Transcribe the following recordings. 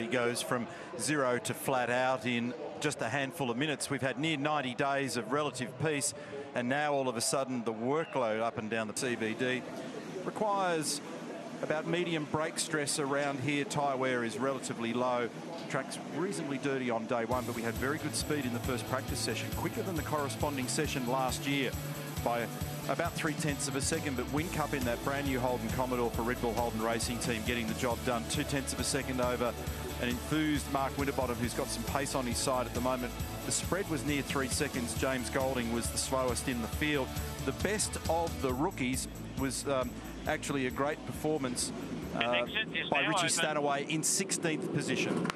He goes from zero to flat out in just a handful of minutes. We've had near 90 days of relative peace, and now all of a sudden the workload up and down the CBD requires about medium brake stress around here. Tyre wear is relatively low. Track's reasonably dirty on day one, but we had very good speed in the first practice session, quicker than the corresponding session last year by about three tenths of a second. But Whincup in that brand new Holden Commodore for Red Bull Holden Racing Team getting the job done, two tenths of a second over an enthused Mark Winterbottom who's got some pace on his side at the moment. The spread was near three seconds. James Golding was the slowest in the field. The best of the rookies was um, actually a great performance uh, by Richie open. Stanaway in 16th position.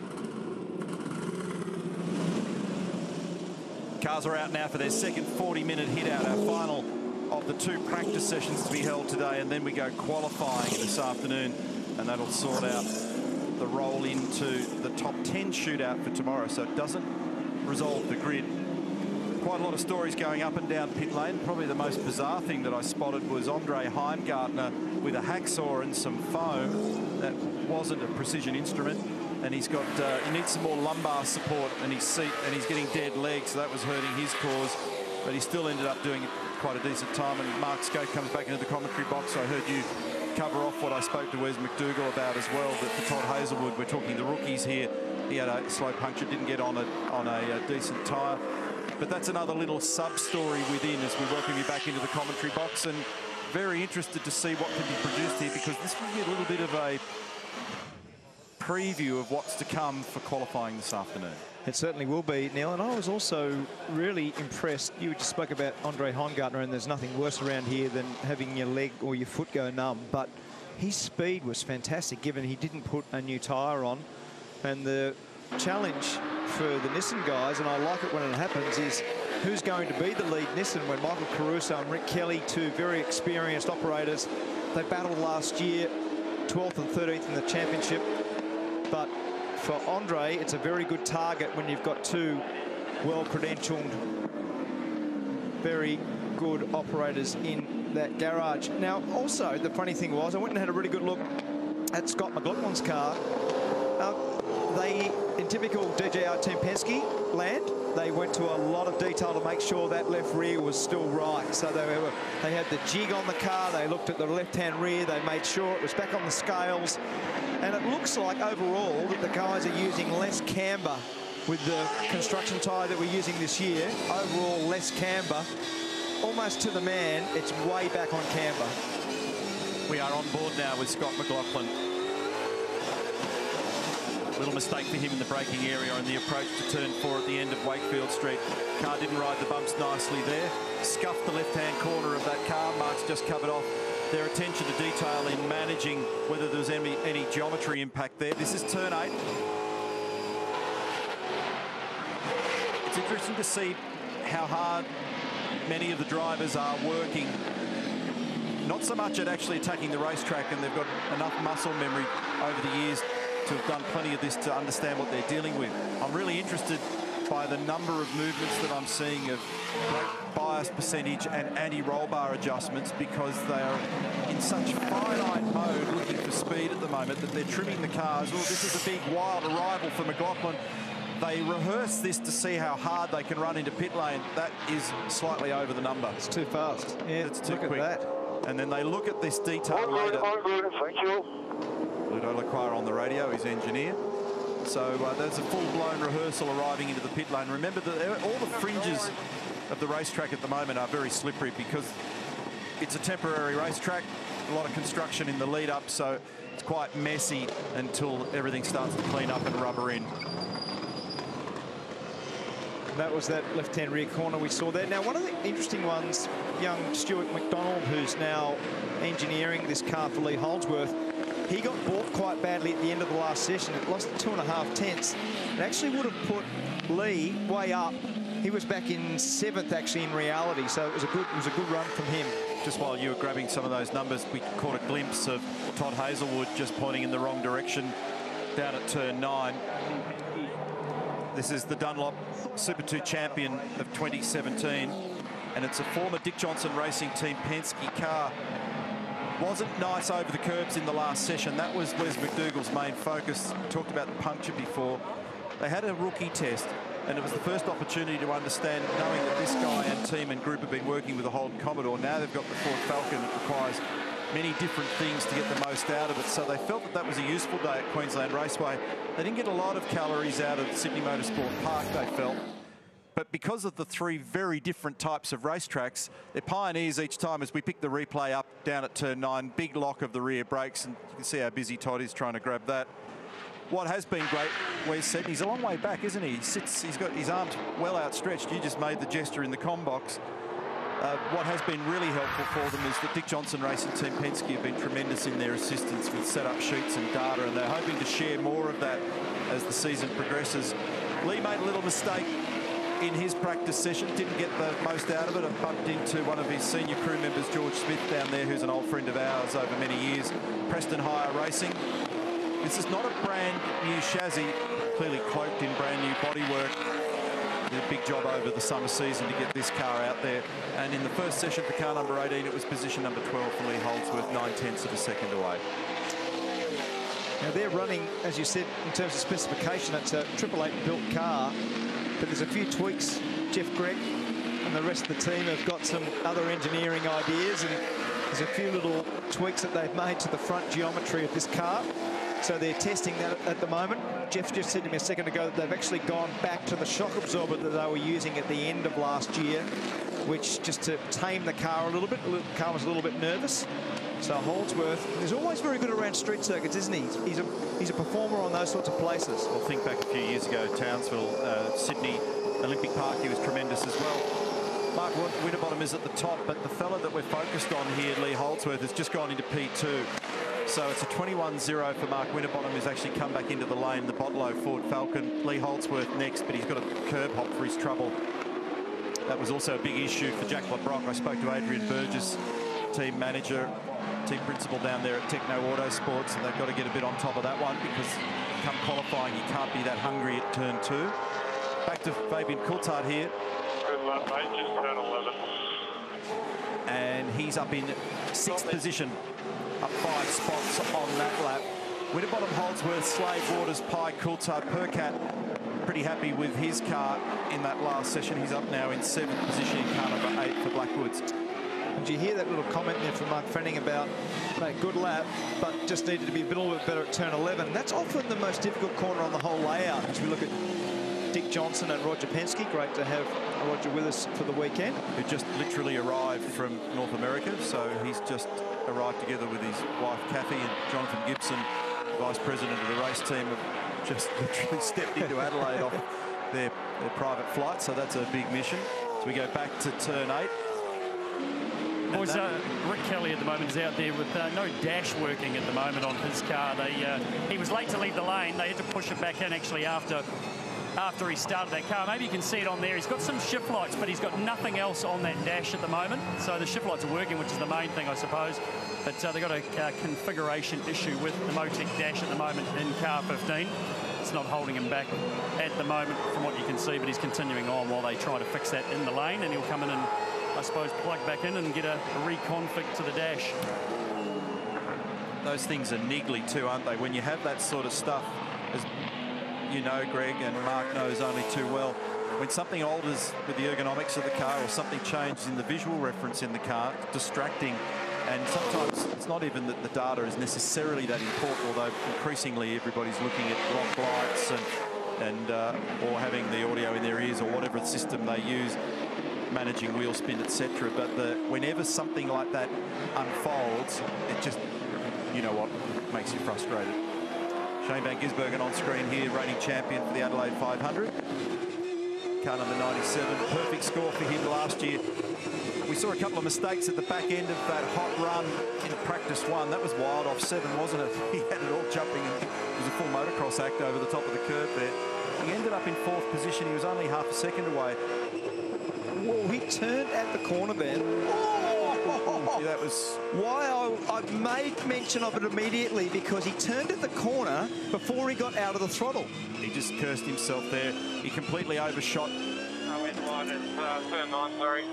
Cars are out now for their second 40-minute hit out, our final of the two practice sessions to be held today, and then we go qualifying this afternoon, and that'll sort out the roll into the top 10 shootout for tomorrow, so it doesn't resolve the grid. Quite a lot of stories going up and down pit lane. Probably the most bizarre thing that I spotted was Andre Heimgartner with a hacksaw and some foam. That wasn't a precision instrument. And he's got, uh, he needs some more lumbar support in his seat and he's getting dead legs, so that was hurting his cause. But he still ended up doing quite a decent time. And Mark Skaife comes back into the commentary box. I heard you cover off what I spoke to Wes McDougall about as well, that for Todd Hazelwood, we're talking the rookies here. He had a slow puncture, didn't get on a, on a, a decent tyre. But that's another little sub-story within as we welcome you back into the commentary box and very interested to see what can be produced here because this will be a little bit of a preview of what's to come for qualifying this afternoon. It certainly will be, Neil. And I was also really impressed. You just spoke about Andre Heimgartner, and there's nothing worse around here than having your leg or your foot go numb. But his speed was fantastic, given he didn't put a new tyre on. And the challenge for the Nissan guys, and I like it when it happens, is who's going to be the lead Nissan when Michael Caruso and Rick Kelly, two very experienced operators, they battled last year, 12th and 13th in the championship. But for Andre, it's a very good target when you've got two well-credentialed, very good operators in that garage. Now, also, the funny thing was, I went and had a really good look at Scott McLaughlin's car. Uh, they, in typical DJR Team Penske land, they went to a lot of detail to make sure that left rear was still right. So they were, they had the jig on the car, they looked at the left-hand rear, they made sure it was back on the scales. And it looks like overall that the guys are using less camber with the construction tyre that we're using this year. Overall, less camber. Almost to the man, it's way back on camber. We are on board now with Scott McLaughlin. Little mistake for him in the braking area on the approach to turn four at the end of Wakefield Street. Car didn't ride the bumps nicely there. Scuffed the left-hand corner of that car. Mark's just covered off their attention to detail in managing whether there's any, any geometry impact there. This is turn eight. It's interesting to see how hard many of the drivers are working not so much at actually attacking the racetrack and they've got enough muscle memory over the years to have done plenty of this to understand what they're dealing with. I'm really interested by the number of movements that I'm seeing of bias percentage and anti-roll bar adjustments because they are in such finite mode looking for speed at the moment that they're trimming the cars. Oh, this is a big wild arrival for McLaughlin. They rehearse this to see how hard they can run into pit lane. That is slightly over the number. It's too fast. Yeah, it's too look quick. at that. And then they look at this detail later. Thank you. Ludo Lacroix on the radio, his engineer. So uh, there's a full-blown rehearsal arriving into the pit lane. Remember that all the fringes of the racetrack at the moment are very slippery because it's a temporary racetrack, a lot of construction in the lead up, so it's quite messy until everything starts to clean up and rubber in. That was that left-hand rear corner we saw there. Now, one of the interesting ones, young Stuart McDonald, who's now engineering this car for Lee Holdsworth, he got bought quite badly at the end of the last session. It lost two and a half tenths. It actually would have put Lee way up. He was back in seventh, actually, in reality. So it was a good, it was a good run from him. Just while you were grabbing some of those numbers, we caught a glimpse of Todd Hazelwood just pointing in the wrong direction down at turn nine. This is the Dunlop Super 2 champion of 2017, and it's a former Dick Johnson Racing Team Penske car wasn't nice over the curbs in the last session. That was Wes McDougall's main focus. Talked about the puncture before. They had a rookie test, and it was the first opportunity to understand, knowing that this guy and team and group have been working with the Holden Commodore. Now they've got the Ford Falcon. It requires many different things to get the most out of it. So they felt that that was a useful day at Queensland Raceway. They didn't get a lot of calories out of Sydney Motorsport Park, they felt. But because of the three very different types of racetracks, they're pioneers each time as we pick the replay up down at turn nine. Big lock of the rear brakes, and you can see how busy Todd is trying to grab that. What has been great, Wes said, he's a long way back, isn't he? He sits, he's got his arms well outstretched. You just made the gesture in the com box. Uh, what has been really helpful for them is that Dick Johnson Racing Team Penske have been tremendous in their assistance with setup sheets and data, and they're hoping to share more of that as the season progresses. Lee made a little mistake in his practice session, didn't get the most out of it and bumped into one of his senior crew members, George Smith, down there, who's an old friend of ours over many years, Preston Hire Racing. This is not a brand new chassis, clearly cloaked in brand new bodywork. Did a big job over the summer season to get this car out there. And in the first session for car number 18, it was position number 12 for Lee Holdsworth, nine tenths of a second away. Now they're running, as you said, in terms of specification, it's a Triple Eight built car but there's a few tweaks. Jeff Grech and the rest of the team have got some other engineering ideas and there's a few little tweaks that they've made to the front geometry of this car. So they're testing that at the moment. Jeff just said to me a second ago that they've actually gone back to the shock absorber that they were using at the end of last year, which just to tame the car a little bit. The car was a little bit nervous. So Holdsworth is always very good around street circuits, isn't he? He's a he's a performer on those sorts of places. Well, think back a few years ago, Townsville, uh, Sydney, Olympic Park, he was tremendous as well. Mark Winterbottom is at the top, but the fella that we're focused on here, Lee Holdsworth, has just gone into P2. So it's a 21-0 for Mark Winterbottom, who's actually come back into the lane, the Bottle-O Ford Falcon. Lee Holdsworth next, but he's got a curb hop for his trouble. That was also a big issue for Jack Le Brocq. I spoke to Adrian Burgess, team manager, team principal down there at Tekno Autosports, and they've got to get a bit on top of that one because come qualifying, you can't be that hungry at turn two. Back to Fabian Coulthard here. Good luck, mate. Just turn 11. And he's up in sixth position, up five spots on that lap. Winterbottom, Holdsworth, Slade, Waters, Pye, Coulthard, Percat pretty happy with his car in that last session. He's up now in seventh position in car number eight for Blackwoods. And you hear that little comment there from Mark Fenning about a good lap, but just needed to be a little bit better at turn 11. That's often the most difficult corner on the whole layout. As we look at Dick Johnson and Roger Penske, great to have Roger with us for the weekend. Who just literally arrived from North America, so he's just arrived together with his wife Kathy and Jonathan Gibson, vice president of the race team, have just literally stepped into Adelaide off their, their private flight, so that's a big mission. So we go back to turn eight. Boys, uh, Rick Kelly at the moment is out there with uh, no dash working at the moment on his car. They, uh, he was late to leave the lane. They had to push it back in actually after after he started that car. Maybe you can see it on there. He's got some shift lights, but he's got nothing else on that dash at the moment. So the shift lights are working, which is the main thing, I suppose. But uh, they've got a uh, configuration issue with the Motec dash at the moment in car 15. It's not holding him back at the moment from what you can see, but he's continuing on while they try to fix that in the lane, and he'll come in and I suppose, plug back in and get a, reconfig to the dash. Those things are niggly too, aren't they? When you have that sort of stuff, as you know, Greg and Mark knows only too well, when something alters with the ergonomics of the car or something changes in the visual reference in the car, distracting. And sometimes it's not even that the data is necessarily that important, although increasingly everybody's looking at rock lights and and uh, or having the audio in their ears or whatever system they use managing wheel spin, etc. But the, whenever something like that unfolds, it just, you know what, makes you frustrated. Shane Van Gisbergen on screen here, reigning champion for the Adelaide 500. Car number 97, perfect score for him last year. We saw a couple of mistakes at the back end of that hot run in practice one. That was wild off seven, wasn't it? He had it all jumping and it was a full motocross act over the top of the curve there. He ended up in fourth position. He was only half a second away. Whoa, he turned at the corner then. Oh, that was why I, I, made mention of it immediately because he turned at the corner before he got out of the throttle. He just cursed himself there. He completely overshot. I went wide at uh, turn nine, sorry.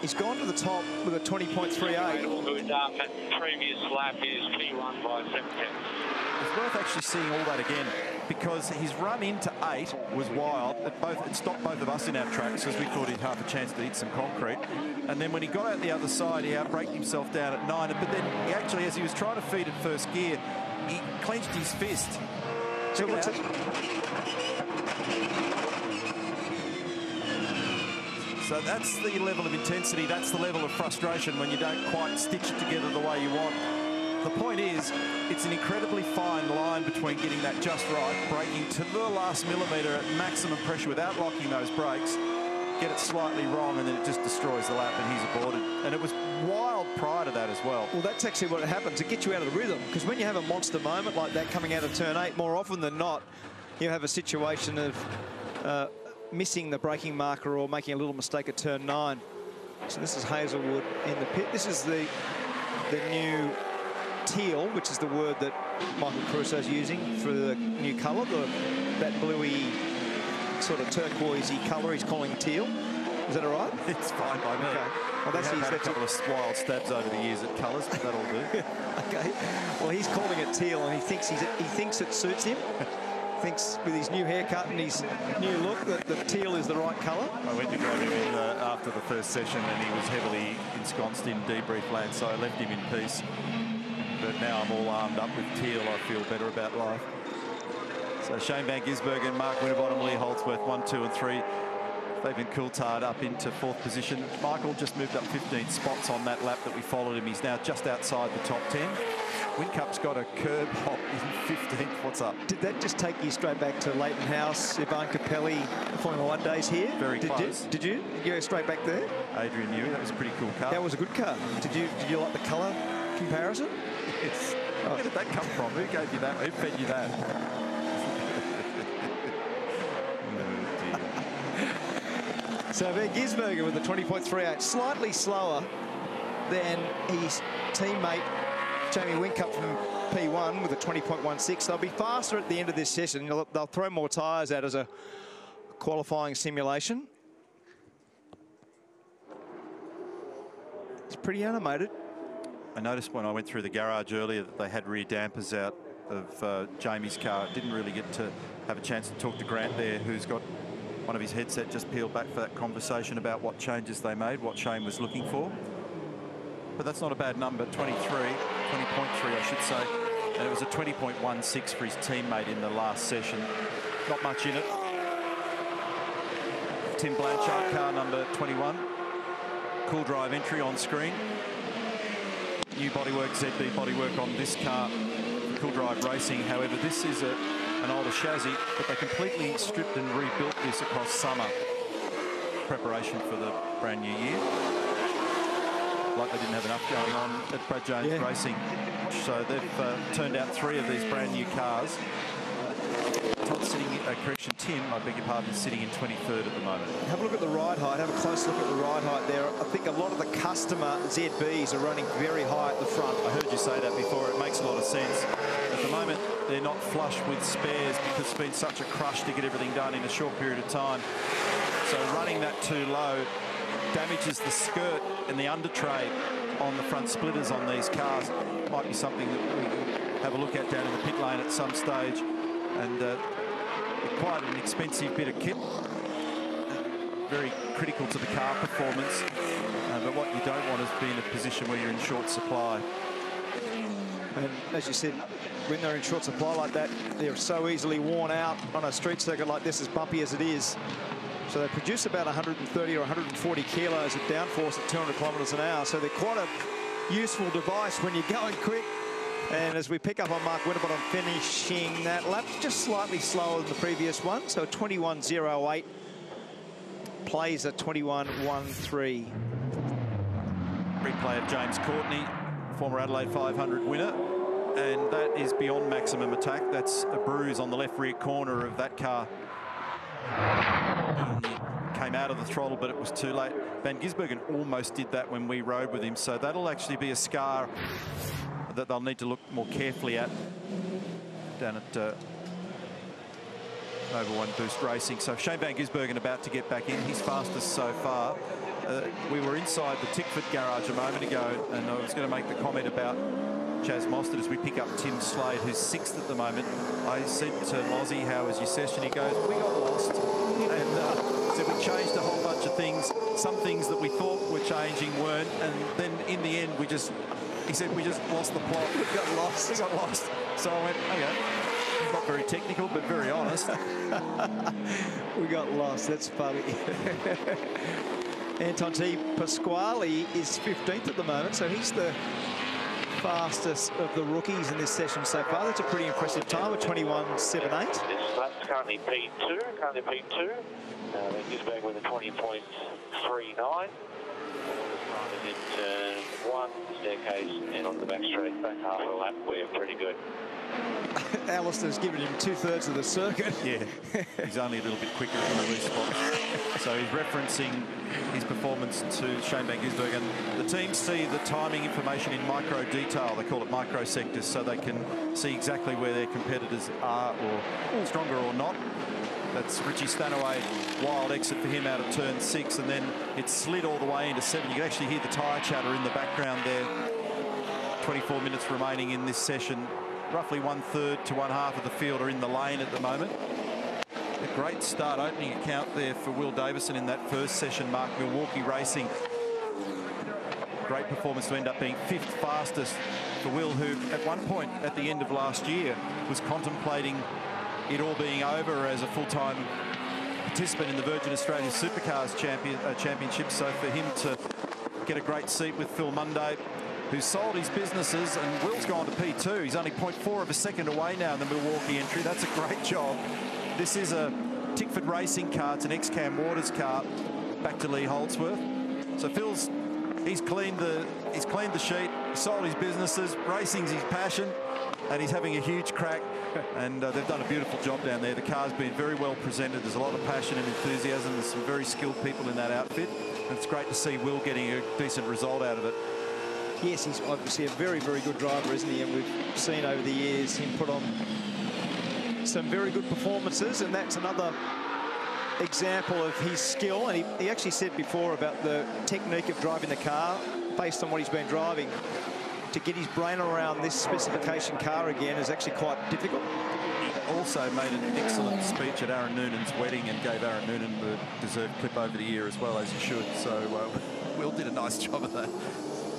He's gone to the top with a 20.38. All good. Um, that previous lap is P1 by 7. It's worth actually seeing all that again because his run into eight was wild. It both it stopped both of us in our tracks because we thought he'd have a chance to hit some concrete. And then when he got out the other side, he outbraked himself down at nine. But then he actually, as he was trying to feed it first gear, he clenched his fist. It. So that's the level of intensity, that's the level of frustration when you don't quite stitch it together the way you want. The point is, it's an incredibly fine line between getting that just right, braking to the last millimetre at maximum pressure without locking those brakes, get it slightly wrong, and then it just destroys the lap and he's aborted. And it was wild prior to that as well. Well, that's actually what happens. It gets you out of the rhythm. Because when you have a monster moment like that coming out of turn eight, more often than not, you have a situation of uh, missing the braking marker or making a little mistake at turn nine. So this is Hazelwood in the pit. This is the the new teal, which is the word that Michael Caruso's using for the new colour, the, that bluey sort of turquoisey colour he's calling teal. Is that all right? It's fine by me. Okay. Well, that's we his- had a couple of wild stabs over the years at colours, but that'll do. Okay. Well, he's calling it teal, and he thinks he's, he thinks it suits him. thinks with his new haircut and his new look that the teal is the right colour. I went to grab him in uh, after the first session and he was heavily ensconced in debrief land, so I left him in peace. But now I'm all armed up with teal. I feel better about life. So Shane Van Gisbergen, and Mark Winterbottom, Lee Holdsworth, one, two, and three. Fabian Coulthard up into fourth position. Michael just moved up 15 spots on that lap that we followed him. He's now just outside the top 10. Whincup's got a curb hop in 15th. What's up? Did that just take you straight back to Leyton House, Ivan Capelli, Formula One days here? Very did close. You, did you? Did you go straight back there? Adrian Newey, that was a pretty cool car. That was a good car. Did you did you like the colour comparison? Where did that come from? Who gave you that? Who fed you that? So Van Gisbergen with the 20.38, slightly slower than his teammate Jamie Whincup from P1 with a 20.16. They'll be faster at the end of this session. They'll, they'll throw more tyres out as a qualifying simulation. It's pretty animated. I noticed when I went through the garage earlier that they had rear dampers out of uh, Jamie's car. Didn't really get to have a chance to talk to Grant there, who's got one of his headset just peeled back for that conversation about what changes they made, what Shane was looking for. But that's not a bad number, 23, 20.3 I should say. And it was a 20.16 for his teammate in the last session. Not much in it. Tim Blanchard, car number 21. Cool drive entry on screen. New bodywork, ZB bodywork on this car, Cool Drive Racing. However, this is a, an older chassis, but they completely stripped and rebuilt this across summer. Preparation for the brand new year. Like they didn't have enough going on at Brad Jones Yeah. Racing. So they've uh, turned out three of these brand new cars. Sitting, uh, correction, Tim, I beg your pardon, is sitting in 23rd at the moment. Have a look at the ride height. Have a close look at the ride height there. I think a lot of the customer ZBs are running very high at the front. I heard you say that before. It makes a lot of sense. At the moment, they're not flush with spares because it's been such a crush to get everything done in a short period of time. So running that too low damages the skirt and the under tray on the front splitters on these cars. Might be something that we have a look at down in the pit lane at some stage. And uh, quite an expensive bit of kit. Very critical to the car performance. Uh, but what you don't want is be in a position where you're in short supply. And as you said, when they're in short supply like that, they're so easily worn out on a street circuit like this, as bumpy as it is. So they produce about 130 or 140 kilos of downforce at 200 kilometres an hour. So they're quite a useful device when you're going quick. And as we pick up on Mark Winterbottom finishing that lap, just slightly slower than the previous one. So 21.08 plays a 21.13. replay of James Courtney, former Adelaide 500 winner. And that is beyond maximum attack. That's a bruise on the left rear corner of that car. Came out of the throttle, but it was too late. Van Gisbergen almost did that when we rode with him. So that'll actually be a scar that they'll need to look more carefully at down at uh, Nova One Boost Racing. So Shane Van Gisbergen about to get back in. He's fastest so far. Uh, we were inside the Tickford garage a moment ago, and I was going to make the comment about Chaz Mostert as we pick up Tim Slade, who's sixth at the moment. I said to Mozzie, how was your session? He goes, we got lost. And uh, said we changed a whole bunch of things. Some things that we thought were changing weren't. And then in the end, we just, he said, we just lost the plot. We got lost. We got lost. So I went, okay. Not very technical, but very honest. we got lost. That's funny. Anton De Pasquale is 15th at the moment, so he's the fastest of the rookies in this session so far. That's a pretty impressive time of 21.78. This lap's currently P2, currently P2. Uh, then Gisberg with a 20.39. In turn one, staircase, and on the back straight, back half of the lap, we're pretty good. Alistair's given him two-thirds of the circuit. Yeah, he's only a little bit quicker in the release spot. So he's referencing his performance to Shane Van Gisbergen. The teams see the timing information in micro detail. They call it micro sectors so they can see exactly where their competitors are or stronger or not. That's Richie Stanaway, wild exit for him out of turn six, and then it slid all the way into seven. You can actually hear the tyre chatter in the background there. 24 minutes remaining in this session roughly one third to one half of the field are in the lane at the moment. A great start opening account there for Will Davison in that first session, Mark Milwaukee Racing. Great performance to end up being fifth fastest for Will, who at one point at the end of last year was contemplating it all being over as a full-time participant in the Virgin Australia Supercars champion, uh, Championship. So for him to get a great seat with Phil Munday, who sold his businesses, and Will's gone to P2. He's only 0.4 of a second away now in the Milwaukee entry. That's a great job. This is a Tickford Racing car. It's an ex-Cam Waters car. Back to Lee Holdsworth. So Phil's, he's cleaned the, he's cleaned the sheet, sold his businesses, racing's his passion, and he's having a huge crack. And uh, they've done a beautiful job down there. The car's been very well presented. There's a lot of passion and enthusiasm. There's some very skilled people in that outfit. And it's great to see Will getting a decent result out of it yes, he's obviously a very, very good driver, isn't he? And we've seen over the years him put on some very good performances, and that's another example of his skill. And he, he actually said before about the technique of driving the car based on what he's been driving. To get his brain around this specification car again is actually quite difficult. Also made an excellent speech at Aaron Noonan's wedding and gave Aaron Noonan the deserved clip over the year as well, as he should. So uh, Will did a nice job of that.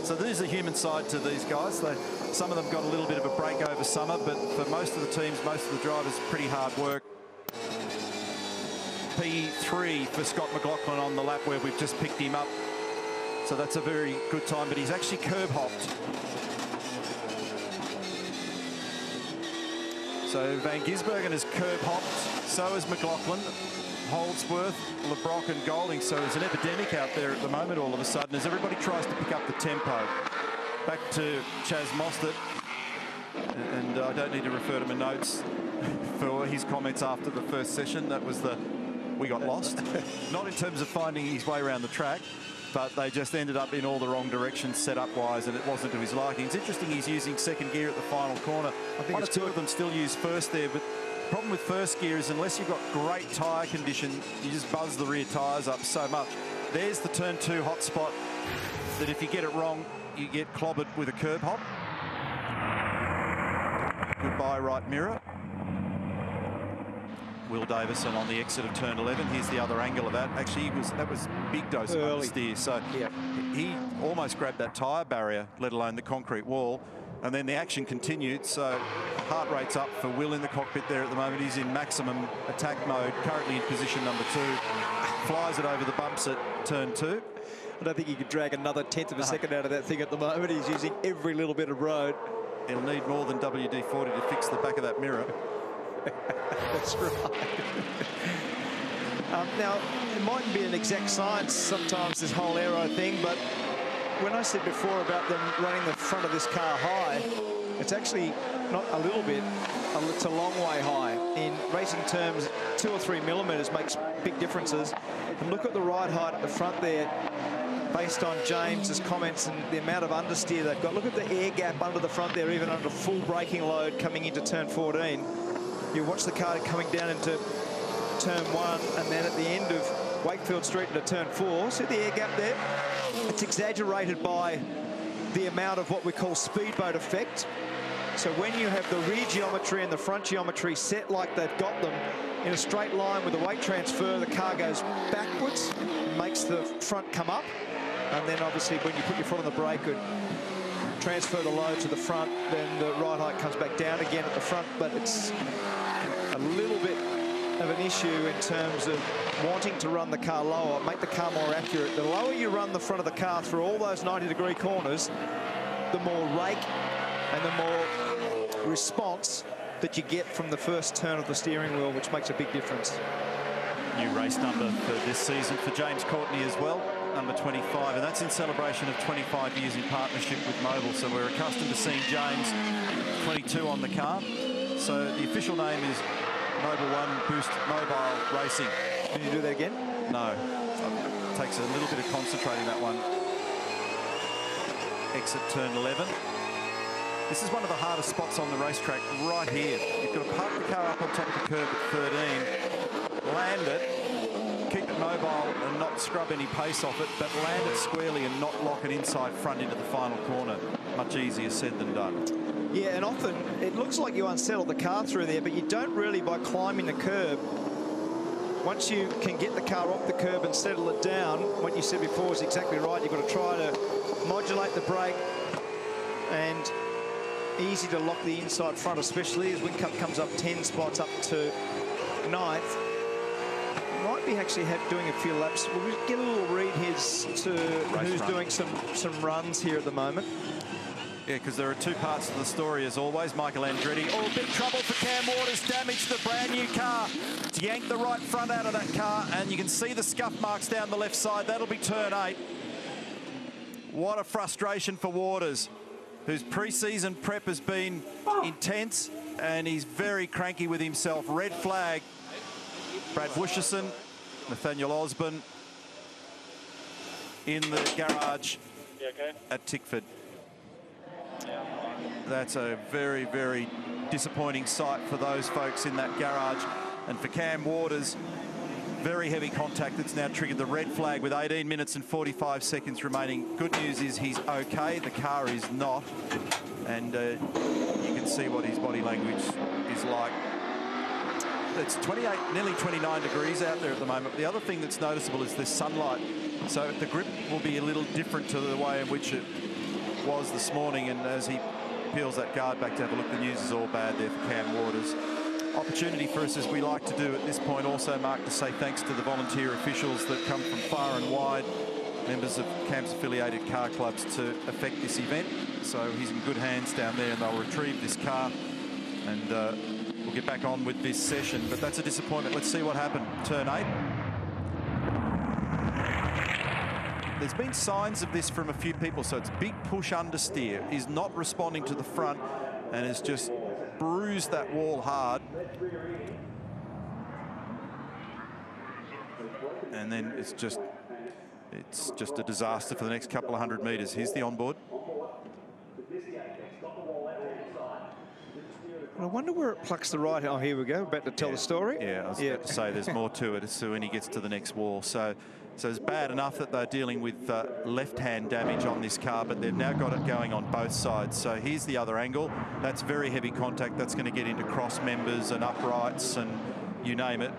So there's the human side to these guys. They, some of them got a little bit of a break over summer, but for most of the teams, most of the drivers, pretty hard work. P3 for Scott McLaughlin on the lap where we've just picked him up. So that's a very good time, but he's actually curb hopped. So Van Gisbergen is curb hopped, so is McLaughlin. Holdsworth, Le Brocq and Golding. So there's an epidemic out there at the moment all of a sudden as everybody tries to pick up the tempo. Back to Chaz Mostert. And I don't need to refer to my notes for his comments after the first session. That was the, we got lost. Not in terms of finding his way around the track, but they just ended up in all the wrong directions setup-wise, and it wasn't to his liking. It's interesting he's using second gear at the final corner. I think One or two good. of them still use first there, but the problem with first gear is unless you've got great tyre condition, you just buzz the rear tyres up so much. There's the turn two hot spot that if you get it wrong, you get clobbered with a curb hop. Goodbye right mirror. Will Davison on the exit of turn 11. Here's the other angle of that. Actually, was that was big dose Early. of understeer. So yep. he almost grabbed that tyre barrier, let alone the concrete wall. And then the action continued, so heart rate's up for Will in the cockpit there at the moment. He's in maximum attack mode, currently in position number two. Flies it over the bumps at turn two. I don't think he could drag another tenth of a uh-huh. second out of that thing at the moment. He's using every little bit of road. He'll need more than WD-40 to fix the back of that mirror. That's right. um, now, it mightn't be an exact science sometimes, this whole aero thing, but when I said before about them running the front of this car high, it's actually not a little bit, it's a long way high. In racing terms, two or three millimetres makes big differences. And look at the ride height at the front there, based on James's comments and the amount of understeer they've got. Look at the air gap under the front there, even under full braking load coming into turn 14. You watch the car coming down into turn one, and then at the end of Wakefield Street into turn four. See the air gap there? It's exaggerated by the amount of what we call speedboat effect. So when you have the rear geometry and the front geometry set like they've got them in a straight line with the weight transfer, the car goes backwards, makes the front come up. And then obviously when you put your foot on the brake and transfer the load to the front, then the right height comes back down again at the front. But it's little bit of an issue in terms of wanting to run the car lower, make the car more accurate. The lower you run the front of the car through all those 90 degree corners, the more rake and the more response that you get from the first turn of the steering wheel, which makes a big difference. New race number for this season for James Courtney as well, number 25, and that's in celebration of 25 years in partnership with Mobil. So we're accustomed to seeing James 22 on the car. So the official name is Mobil One Boost Mobile Racing. Can you do that again? No, it takes a little bit of concentrating that one. Exit turn 11. This is one of the hardest spots on the racetrack, right here. You've got to park the car up on top of the curb at 13, land it, keep it mobile and not scrub any pace off it, but land it squarely and not lock it inside front into the final corner. Much easier said than done. Yeah, and often it looks like you unsettle the car through there, but you don't really by climbing the curb. Once you can get the car off the curb and settle it down, what you said before is exactly right. You've got to try to modulate the brake and easy to lock the inside front, especially as Whincup comes up 10 spots up to ninth. Might be actually have, doing a few laps. We'll get a little read here to Race who's run. doing some, some runs here at the moment. Yeah, because there are two parts to the story as always. Michael Andretti. Oh, big trouble for Cam Waters. Damaged the brand new car. It's yanked the right front out of that car, and you can see the scuff marks down the left side. That'll be turn eight. What a frustration for Waters, whose pre-season prep has been intense, and he's very cranky with himself. Red flag. Brad Wuscherson, Nathaniel Osborne in the garage You okay? at Tickford. That's a very, very disappointing sight for those folks in that garage. And for Cam Waters, very heavy contact that's now triggered the red flag with 18 minutes and 45 seconds remaining. Good news is he's okay. The car is not. And uh, you can see what his body language is like. It's 28, nearly 29 degrees out there at the moment. The other thing that's noticeable is the sunlight. So the grip will be a little different to the way in which it was this morning. And as he peels that guard back to have a look, the news is all bad there for Cam Waters. Opportunity for us, as we like to do at this point, also, Mark, to say thanks to the volunteer officials that come from far and wide, members of CAMS affiliated car clubs, to effect this event. So he's in good hands down there, and they'll retrieve this car. And uh, we'll get back on with this session. But that's a disappointment. Let's see what happened. Turn eight. There's been signs of this from a few people, so it's big push understeer. He's not responding to the front and has just bruised that wall hard. And then it's just it's just a disaster for the next couple of hundred metres. Here's the onboard. I wonder where it plucks the right. Oh, here we go. About to tell the story. Yeah, I was about to say there's more to it. So when he gets to the next wall, so so it's bad enough that they're dealing with uh, left-hand damage on this car, but they've now got it going on both sides. So here's the other angle. That's very heavy contact. That's going to get into cross members and uprights and you name it.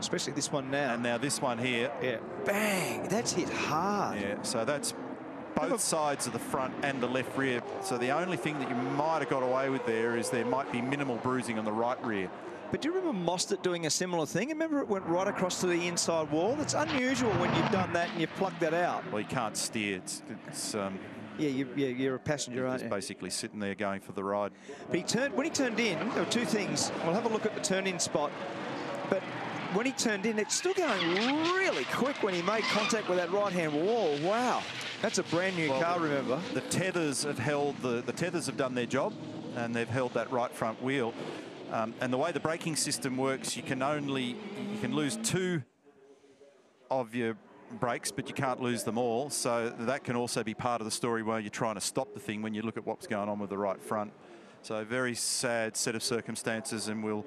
Especially this one now. And now this one here. Yeah. Bang! That's hit hard. Yeah. So that's both sides of the front and the left rear. So the only thing that you might have got away with there is there might be minimal bruising on the right rear. But do you remember Mostert doing a similar thing? Remember it went right across to the inside wall? It's unusual when you've done that and you've plugged that out. Well, you can't steer. It's, it's um, Yeah, you, yeah you're a passenger, aren't just you? basically sitting there going for the ride. But he turned when he turned in. There were two things. We'll have a look at the turn-in spot. But when he turned in, it's still going really quick when he made contact with that right-hand wall. Wow, that's a brand new Well, car. Remember? The tethers have held the the tethers have done their job, and they've held that right front wheel. Um, and the way the braking system works, you can only you can lose two of your brakes, but you can't lose them all. So that can also be part of the story while you're trying to stop the thing when you look at what's going on with the right front. So very sad set of circumstances, and we'll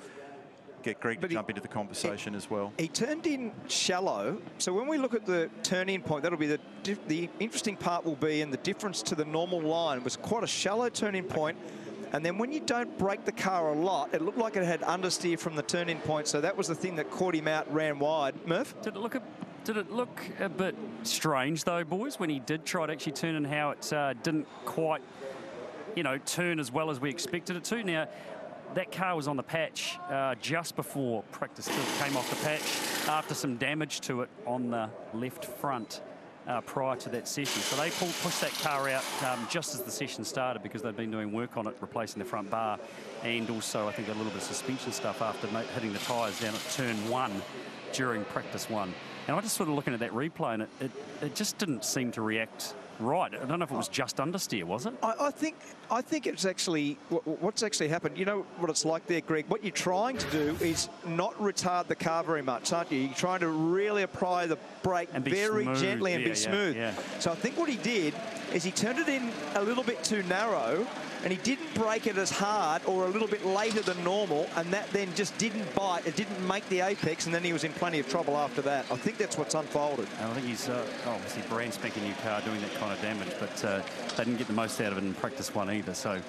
get Greg But to he- jump into the conversation as well. He turned in shallow, so when we look at the turn-in point, that'll be the the interesting part will be, and the difference to the normal line it was quite a shallow turn-in point, and then when you don't brake the car a lot, it looked like it had understeer from the turn-in point, so that was the thing that caught him out, ran wide. Murph? Did it look a, did it look a bit strange though, boys, when he did try to actually turn and how it uh, didn't quite, you know, turn as well as we expected it to? Now, that car was on the patch uh, just before practice came off the patch after some damage to it on the left front. Uh, prior to that session. So they pulled, pushed that car out um, just as the session started because they'd been doing work on it, replacing the front bar and also I think a little bit of suspension stuff after hitting the tyres down at turn one during practice one. And I just sort of looking at that replay and it, it, it just didn't seem to react right. I don't know if it was oh. just understeer, was it? I, I think I think it's actually wh- wh- what's actually happened. You know what it's like there, Greg. What you're trying to do is not retard the car very much, aren't you? You're trying to really apply the brake And very smooth. gently and Yeah, be yeah, smooth. yeah. So I think what he did is he turned it in a little bit too narrow. And he didn't break it as hard or a little bit later than normal, and that then just didn't bite. It didn't make the apex, and then he was in plenty of trouble after that. I think that's what's unfolded. And I think he's uh, obviously brand spanking new car doing that kind of damage, but uh, they didn't get the most out of it in practice one either. So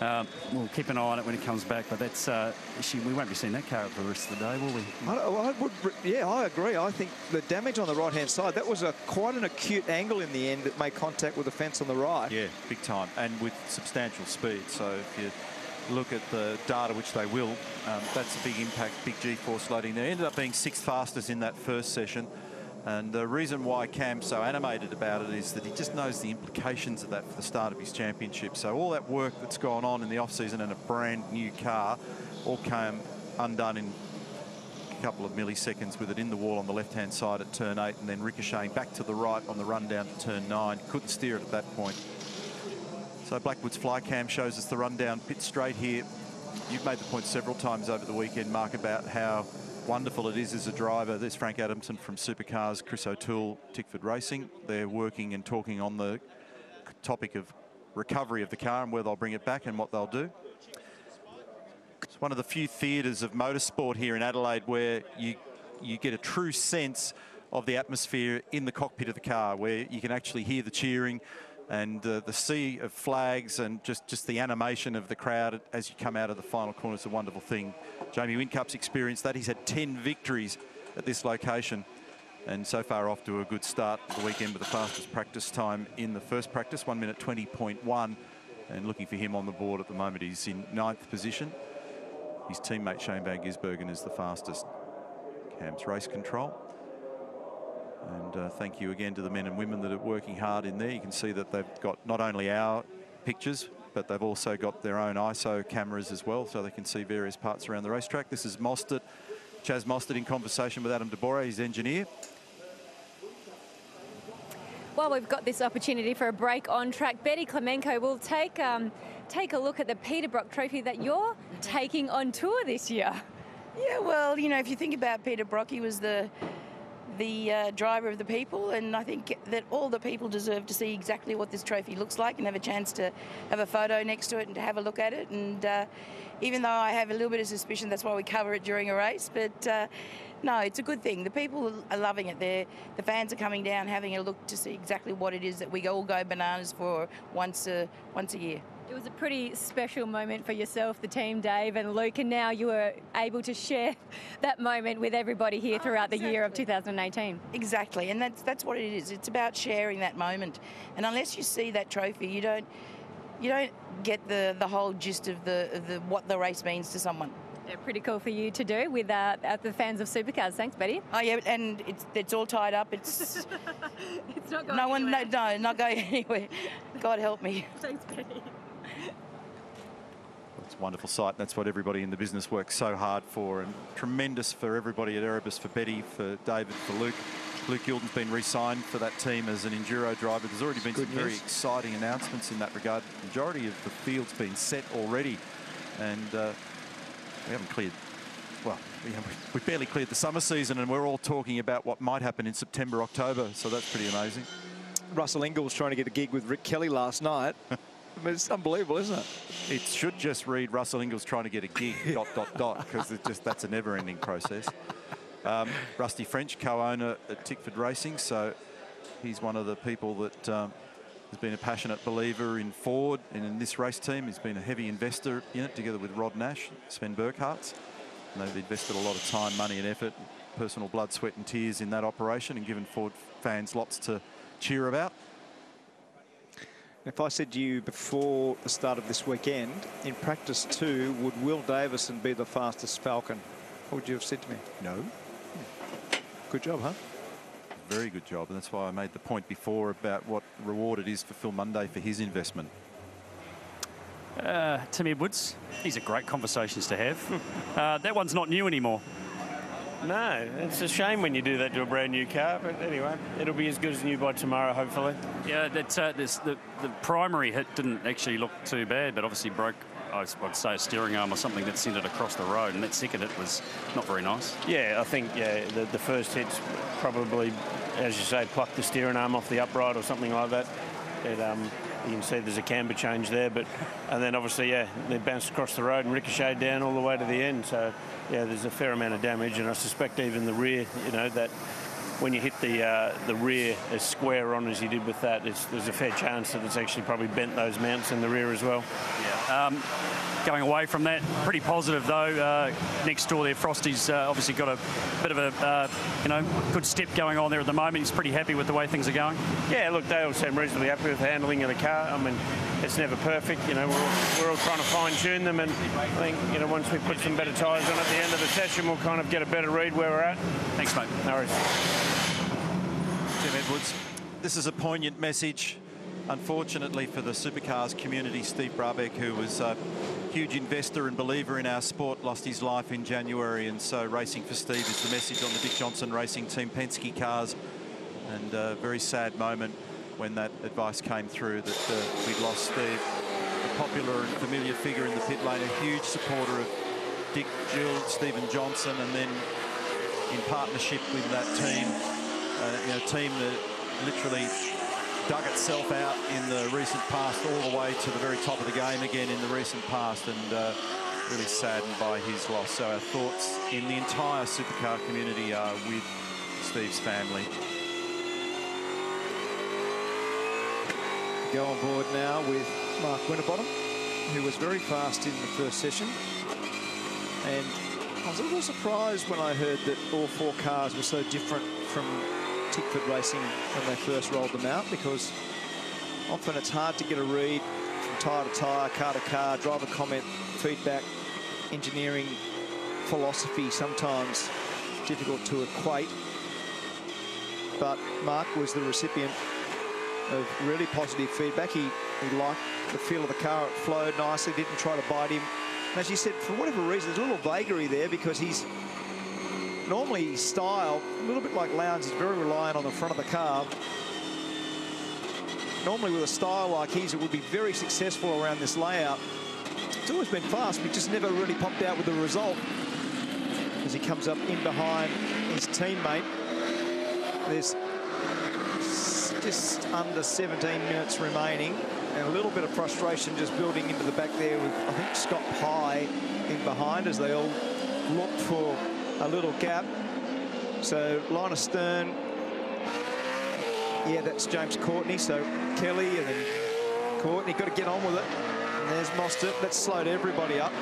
um, we'll keep an eye on it when it comes back. But that's uh, she, we won't be seeing that car for the rest of the day, will we? I, I would, yeah, I agree. I think the damage on the right-hand side, that was a quite an acute angle in the end that made contact with the fence on the right. Yeah, big time, and with substantial speed. So if you look at the data, which they will, um, that's a big impact, big G-force loading. They ended up being sixth fastest in that first session. And the reason why Cam's so animated about it is that he just knows the implications of that for the start of his championship. So all that work that's gone on in the off-season and a brand new car all came undone in a couple of milliseconds with it in the wall on the left-hand side at turn eight and then ricocheting back to the right on the run down to turn nine. Couldn't steer it at that point. So Blackwood's fly cam shows us the rundown pit straight here. You've made the point several times over the weekend, Mark, about how wonderful it is as a driver. There's Frank Adamson from Supercars, Chris O'Toole, Tickford Racing. They're working and talking on the topic of recovery of the car and where they'll bring it back and what they'll do. It's one of the few theatres of motorsport here in Adelaide where you you get a true sense of the atmosphere in the cockpit of the car, where you can actually hear the cheering and uh, the sea of flags and just, just the animation of the crowd as you come out of the final corner is a wonderful thing. Jamie Whincup's experienced that. He's had 10 victories at this location and so far off to a good start the weekend with the fastest practice time in the first practice, 1 minute 20.1. And looking for him on the board at the moment, he's in ninth position. His teammate Shane Van Gisbergen is the fastest. CAMS race control. And uh, thank you again to the men and women that are working hard in there. You can see that they've got not only our pictures, but they've also got their own ISO cameras as well, so they can see various parts around the racetrack. This is Mostert, Chaz Mostert in conversation with Adam De Borre, his engineer. Well, we've got this opportunity for a break on track. Betty Klimenko will take um, take a look at the Peter Brock Trophy that you're taking on tour this year. Yeah, well, you know, if you think about Peter Brock, he was the the uh, driver of the people, and I think that all the people deserve to see exactly what this trophy looks like and have a chance to have a photo next to it and to have a look at it. And uh, even though I have a little bit of suspicion, that's why we cover it during a race, but. Uh, no, it's a good thing. The people are loving it. They're, the fans are coming down, having a look to see exactly what it is that we all go bananas for once a, once a year. It was a pretty special moment for yourself, the team, Dave and Luke, and now you were able to share that moment with everybody here throughout the year of 2018. Exactly, and that's that's what it is. It's about sharing that moment, and unless you see that trophy, you don't you don't get the the whole gist of the of the what the race means to someone. Yeah, pretty cool for you to do with uh, the fans of Supercars. Thanks, Betty. Oh yeah, and it's it's all tied up. It's It's not going no one, no, no, not going anywhere. God help me. Thanks, Betty. It's a wonderful sight. That's what everybody in the business works so hard for, and tremendous for everybody at Erebus, for Betty, for David, for Luke. Luke Youlden's been re-signed for that team as an enduro driver. There's already been Good some very exciting announcements in that regard. The majority of the field's been set already, and uh, we haven't cleared. Well, we, haven't, we barely cleared the summer season, and we're all talking about what might happen in September, October. So that's pretty amazing. Russell Ingall was trying to get a gig with Rick Kelly last night. I mean, it's unbelievable, isn't it? It should just read Russell Ingall trying to get a gig, dot, dot, dot, because it just that's a never-ending process. Um, Rusty French, co-owner at Tickford Racing, so he's one of the people that um, has been a passionate believer in Ford and in this race team. He's been a heavy investor in it, together with Rod Nash, Sven Burkhardt. And they've invested a lot of time, money and effort, personal blood, sweat and tears in that operation and given Ford fans lots to cheer about. If I said to you before the start of this weekend, in practice two, would Will Davison be the fastest Falcon? What would you have said to me? No. Good job, huh? Very good job, and that's why I made the point before about what reward it is for Phil Munday for his investment. Uh, Tim Edwards, these are great conversations to have. uh, that one's not new anymore. No, it's a shame when you do that to a brand new car, but anyway, it'll be as good as new by tomorrow, hopefully. Yeah, that's, uh, this, the, the primary hit didn't actually look too bad, but obviously broke, I would say, a steering arm or something that sent it across the road, and that second hit was not very nice. Yeah, I think yeah, the, the first hit's probably, as you say, plucked the steering arm off the upright or something like that. It, um, you can see there's a camber change there, but and then obviously yeah, they bounced across the road and ricocheted down all the way to the end. So yeah, there's a fair amount of damage, and I suspect even the rear, you know, that when you hit the uh, the rear as square on as you did with that, there's a fair chance that it's actually probably bent those mounts in the rear as well. Yeah. Um, going away from that, pretty positive though. Uh, next door there, Frosty's uh, obviously got a bit of a uh, you know good step going on there at the moment. He's pretty happy with the way things are going. Yeah, look, they all seem reasonably happy with the handling of the car. I mean, it's never perfect. You know, we're all, we're all trying to fine tune them, and I think you know once we put some better tyres on at the end of the session, we'll kind of get a better read where we're at. Thanks, mate. No worries. Tim Edwards, this is a poignant message. Unfortunately for the supercars community, Steve Brabeck, who was a huge investor and believer in our sport, lost his life in January. And so Racing for Steve is the message on the Dick Johnson Racing Team Penske cars. And a very sad moment when that advice came through that uh, we'd lost Steve, a popular and familiar figure in the pit lane, a huge supporter of Dick, Jill, Stephen Johnson, and then in partnership with that team, uh, you know, team that literally dug itself out in the recent past all the way to the very top of the game again in the recent past and uh, really saddened by his loss. So our thoughts in the entire supercar community are with Steve's family. Go on board now with Mark Winterbottom, who was very fast in the first session. And I was a little surprised when I heard that all four cars were so different from Tickford Racing when they first rolled them out because often it's hard to get a read from tyre to tyre, car to car, driver comment, feedback, engineering, philosophy, sometimes difficult to equate. But Mark was the recipient of really positive feedback. He, he liked the feel of the car. It flowed nicely, didn't try to bite him. And as you said, for whatever reason, there's a little vagary there because he's normally style, a little bit like Lowndes, is very reliant on the front of the car. Normally with a style like his, it would be very successful around this layout. It's always been fast, but just never really popped out with the result. As he comes up in behind his teammate. There's just under 17 minutes remaining and a little bit of frustration just building into the back there with, I think, Scott Pye in behind as they all look for a little gap. So Linus Stern, yeah, that's James Courtney. So Kelly and then Courtney got to get on with it. And there's Mostert. That slowed everybody up.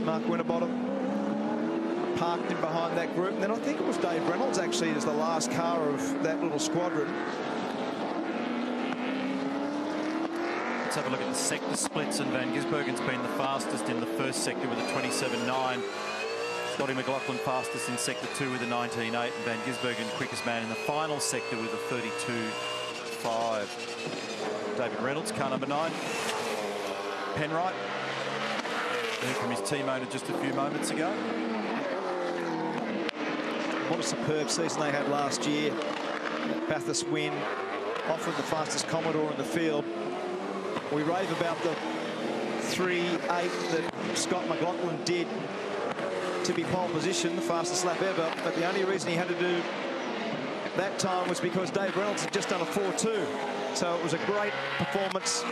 Mark Winterbottom parked in behind that group. And then I think it was Dave Reynolds actually as the last car of that little squadron. Let's have a look at the sector splits, and Van Gisbergen's been the fastest in the first sector with a 27.9. Scotty McLaughlin fastest in sector two with a 19.8, and Van Gisbergen quickest man in the final sector with a 32.5. David Reynolds, car number nine. Penrite, heard from his team owner just a few moments ago. What a superb season they had last year. Bathurst win, often the fastest Commodore in the field. We rave about the 3-8 that Scott McLaughlin did to be pole position, the fastest lap ever. But the only reason he had to do that time was because Dave Reynolds had just done a 4-2. So it was a great performance.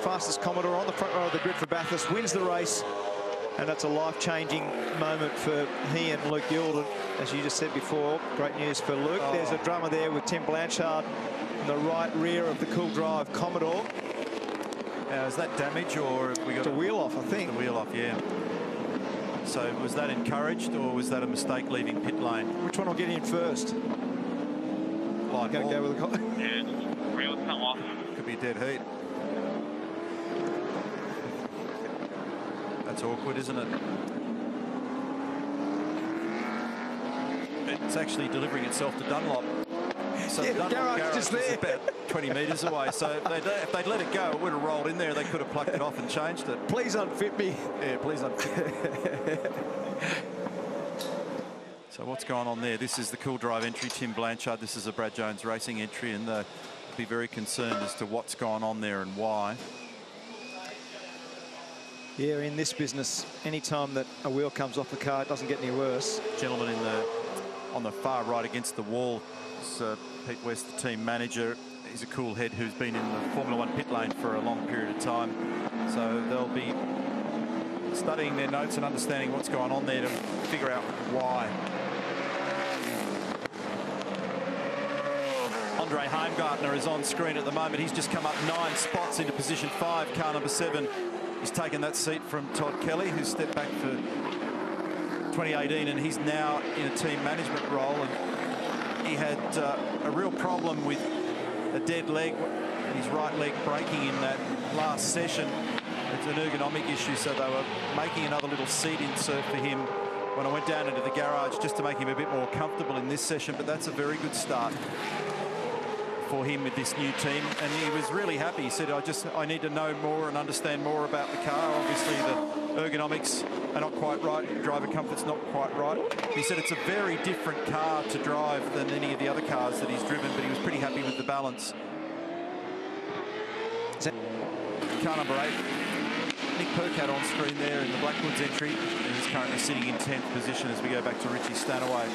Fastest Commodore on the front row of the grid for Bathurst, wins the race. And that's a life-changing moment for he and Luke Youlden. As you just said before, great news for Luke. Oh. There's a drummer there with Tim Blanchard in the right rear of the CoolDrive Commodore. Now, is that damage or we got the wheel off? I think the wheel off. Yeah. So was that encouraged or was that a mistake leaving pit lane? Which one will get in first? Line going to go with the yeah, wheel's come off. Could be a dead heat. That's awkward, isn't it? It's actually delivering itself to Dunlop. So yeah, Dunlop garage, garage just there. about 20 metres away. So if they'd, if they'd, let it go, it would have rolled in there. They could have plucked it off and changed it. Please unfit me. Yeah, please unfit me. so what's going on there? This is the CoolDrive entry, Tim Blanchard. This is a Brad Jones Racing entry, and they'll be very concerned as to what's going on there and why. Yeah, in this business, anytime that a wheel comes off the car, it doesn't get any worse. Gentleman in the on the far right against the wall is uh, Pete West, the team manager. He's a cool head who's been in the Formula One pit lane for a long period of time. So they'll be studying their notes and understanding what's going on there to figure out why. Andre Heimgartner is on screen at the moment. He's just come up nine spots into position five, car number seven He's taken that seat from Todd Kelly, who stepped back for 2018, and he's now in a team management role. And he had uh, a real problem with a dead leg, his right leg breaking in that last session. It's an ergonomic issue, so they were making another little seat insert for him when I went down into the garage just to make him a bit more comfortable in this session, but that's a very good start for him with this new team. And he was really happy. He said I just I need to know more and understand more about the car. Obviously the ergonomics are not quite right driver comfort's not quite right. He said it's a very different car to drive than any of the other cars that he's driven but he was pretty happy with the balance. Car number eight. Nick Percat on screen there in the Blackwoods entry. And he's currently sitting in 10th position as we go back to Richie Stanaway.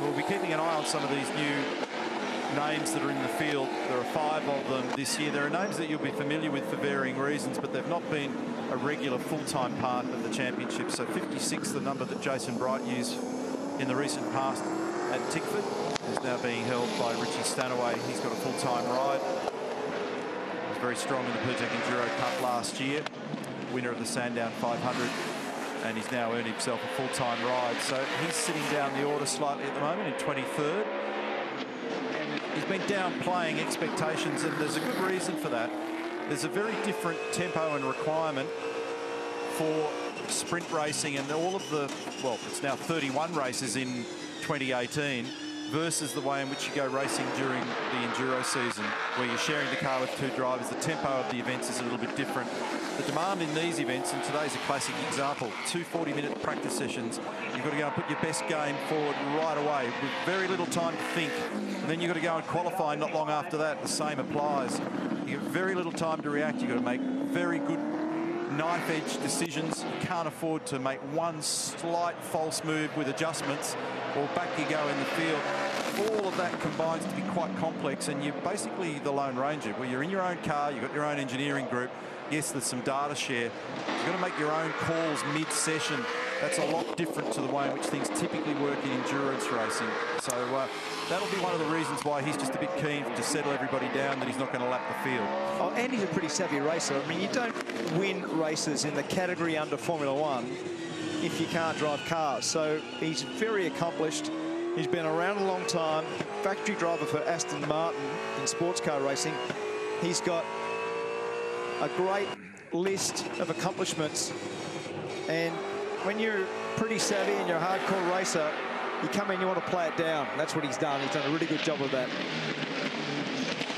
We'll be keeping an eye on some of these new names that are in the field. There are five of them this year. There are names that you'll be familiar with for varying reasons, but they've not been a regular full-time part of the championship. So 56, the number that Jason Bright used in the recent past at Tickford, is now being held by Richie Stanaway. He's got a full-time ride. He was very strong in the Pirtek Enduro Cup last year, winner of the Sandown 500 and he's now earned himself a full-time ride. So he's sitting down the order slightly at the moment in 23rd he's been downplaying expectations, and there's a good reason for that. There's a very different tempo and requirement for sprint racing and all of the, well, it's now 31 races in 2018 versus the way in which you go racing during the enduro season, where you're sharing the car with two drivers. The tempo of the events is a little bit different. The demand in these events, and today's a classic example, two 40-minute practice sessions. You've got to go and put your best game forward right away with very little time to think. And then you've got to go and qualify not long after that. The same applies. You get very little time to react. You've got to make very good knife edge decisions. You can't afford to make one slight false move with adjustments or back you go in the field. All of that combines to be quite complex and you're basically the Lone Ranger where you're in your own car, you've got your own engineering group. Yes, there's some data share. You've got to make your own calls mid-session. That's a lot different to the way in which things typically work in endurance racing. So uh, that'll be one of the reasons why he's just a bit keen to settle everybody down that he's not going to lap the field. Oh, and he's a pretty savvy racer. I mean, you don't win races in the category under Formula One if you can't drive cars. So he's very accomplished. He's been around a long time, factory driver for Aston Martin in sports car racing. He's got a great list of accomplishments. And when you're pretty savvy and you're a hardcore racer, you come in, you want to play it down. That's what he's done. He's done a really good job of that.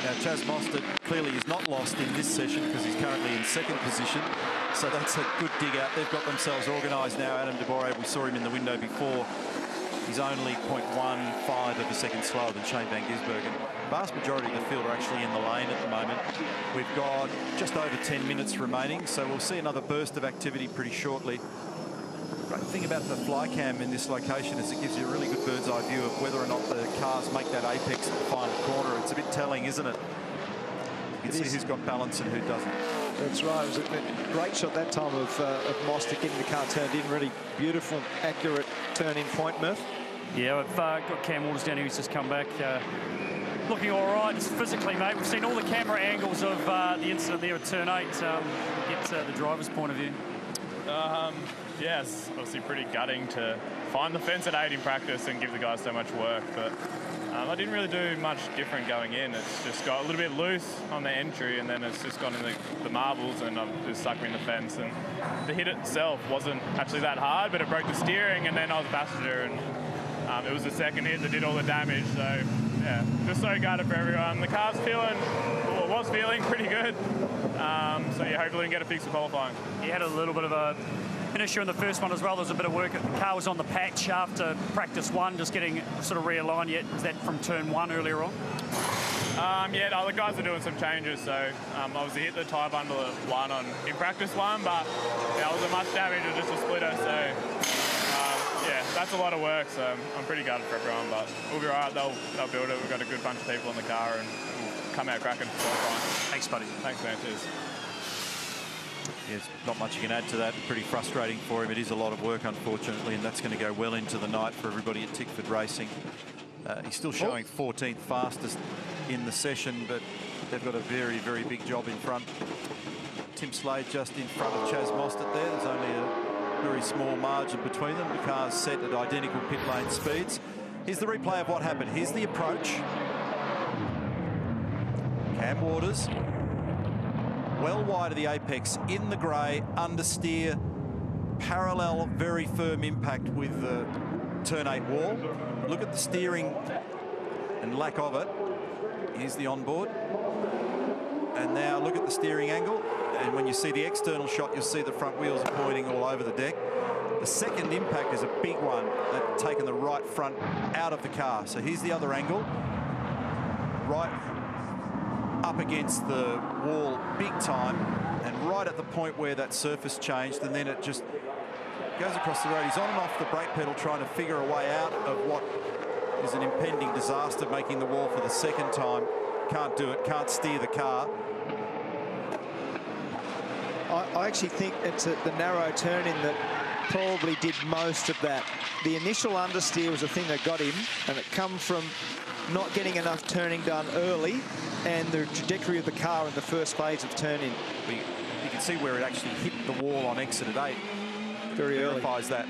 Now, Chaz Mostert clearly is not lost in this session because he's currently in second position. So that's a good dig out. They've got themselves organised now. Adam De Borre, we saw him in the window before. He's only 0.15 of a second slower than Shane Van Gisbergen. The vast majority of the field are actually in the lane at the moment. We've got just over 10 minutes remaining, so we'll see another burst of activity pretty shortly. Great thing about the fly cam in this location is it gives you a really good bird's eye view of whether or not the cars make that apex at the final corner. It's a bit telling, isn't it? You can It see is. who's got balance and who doesn't. That's right. It was a great shot that time of, uh, of Mostert getting the car turned in. Really beautiful, accurate turn in point, Murph. Yeah, we've uh, got Cam Waters down here who's just come back. Uh, looking all right just physically, mate. We've seen all the camera angles of uh, the incident there at turn eight. Um, get uh, the driver's point of view. Um, it's obviously pretty gutting to find the fence at eight in practice and give the guys so much work. But um, I didn't really do much different going in. It's just got a little bit loose on the entry, and then it's just gone in the, the marbles, and I've just stuck me in the fence. And the hit itself wasn't actually that hard, but it broke the steering, and then I was a passenger, and um, it was the second hit that did all the damage. So yeah, just so gutted for everyone. The car's feeling, well, it was feeling pretty good. Um, so yeah, hopefully we can get a fix for qualifying. He had a little bit of a an issue in the first one as well. There was a bit of work. The car was on the patch after practice one, just getting sort of realigned yet. Is that from turn one earlier on? Um, yeah, no, the guys are doing some changes. So um, obviously hit the tyre bundle at one on in practice one, but yeah, it was a much damage. Was just a splitter. So um, yeah, that's a lot of work. So I'm pretty gutted for everyone, but we'll be all right. They'll they'll build it. We've got a good bunch of people in the car, and we'll come out cracking. Thanks, buddy. Thanks, man. Cheers. Yes, not much you can add to that. Pretty frustrating for him. It is a lot of work, unfortunately, and that's going to go well into the night for everybody at Tickford Racing. Uh, he's still showing 14th fastest in the session, but they've got a very, very big job in front. Tim Slade just in front of Chaz Mostert there. There's only a very small margin between them. The car's set at identical pit lane speeds. Here's the replay of what happened. Here's the approach. Cam Waters well wide of the apex, in the grey, understeer, parallel, very firm impact with the turn eight wall. Look at the steering and lack of it. Here's the onboard. And now look at the steering angle. And when you see the external shot, you'll see the front wheels are pointing all over the deck. The second impact is a big one that taken the right front out of the car. So here's the other angle. Right up against the wall big time and right at the point where that surface changed and then it just goes across the road. He's on and off the brake pedal trying to figure a way out of what is an impending disaster making the wall for the second time. Can't do it, can't steer the car. I, I actually think it's a, the narrow turn in that probably did most of that. The initial understeer was the thing that got him, and it come from not getting enough turning done early and the trajectory of the car in the first phase of turning. We, you can see where it actually hit the wall on exit at eight. Very early. Verifies that.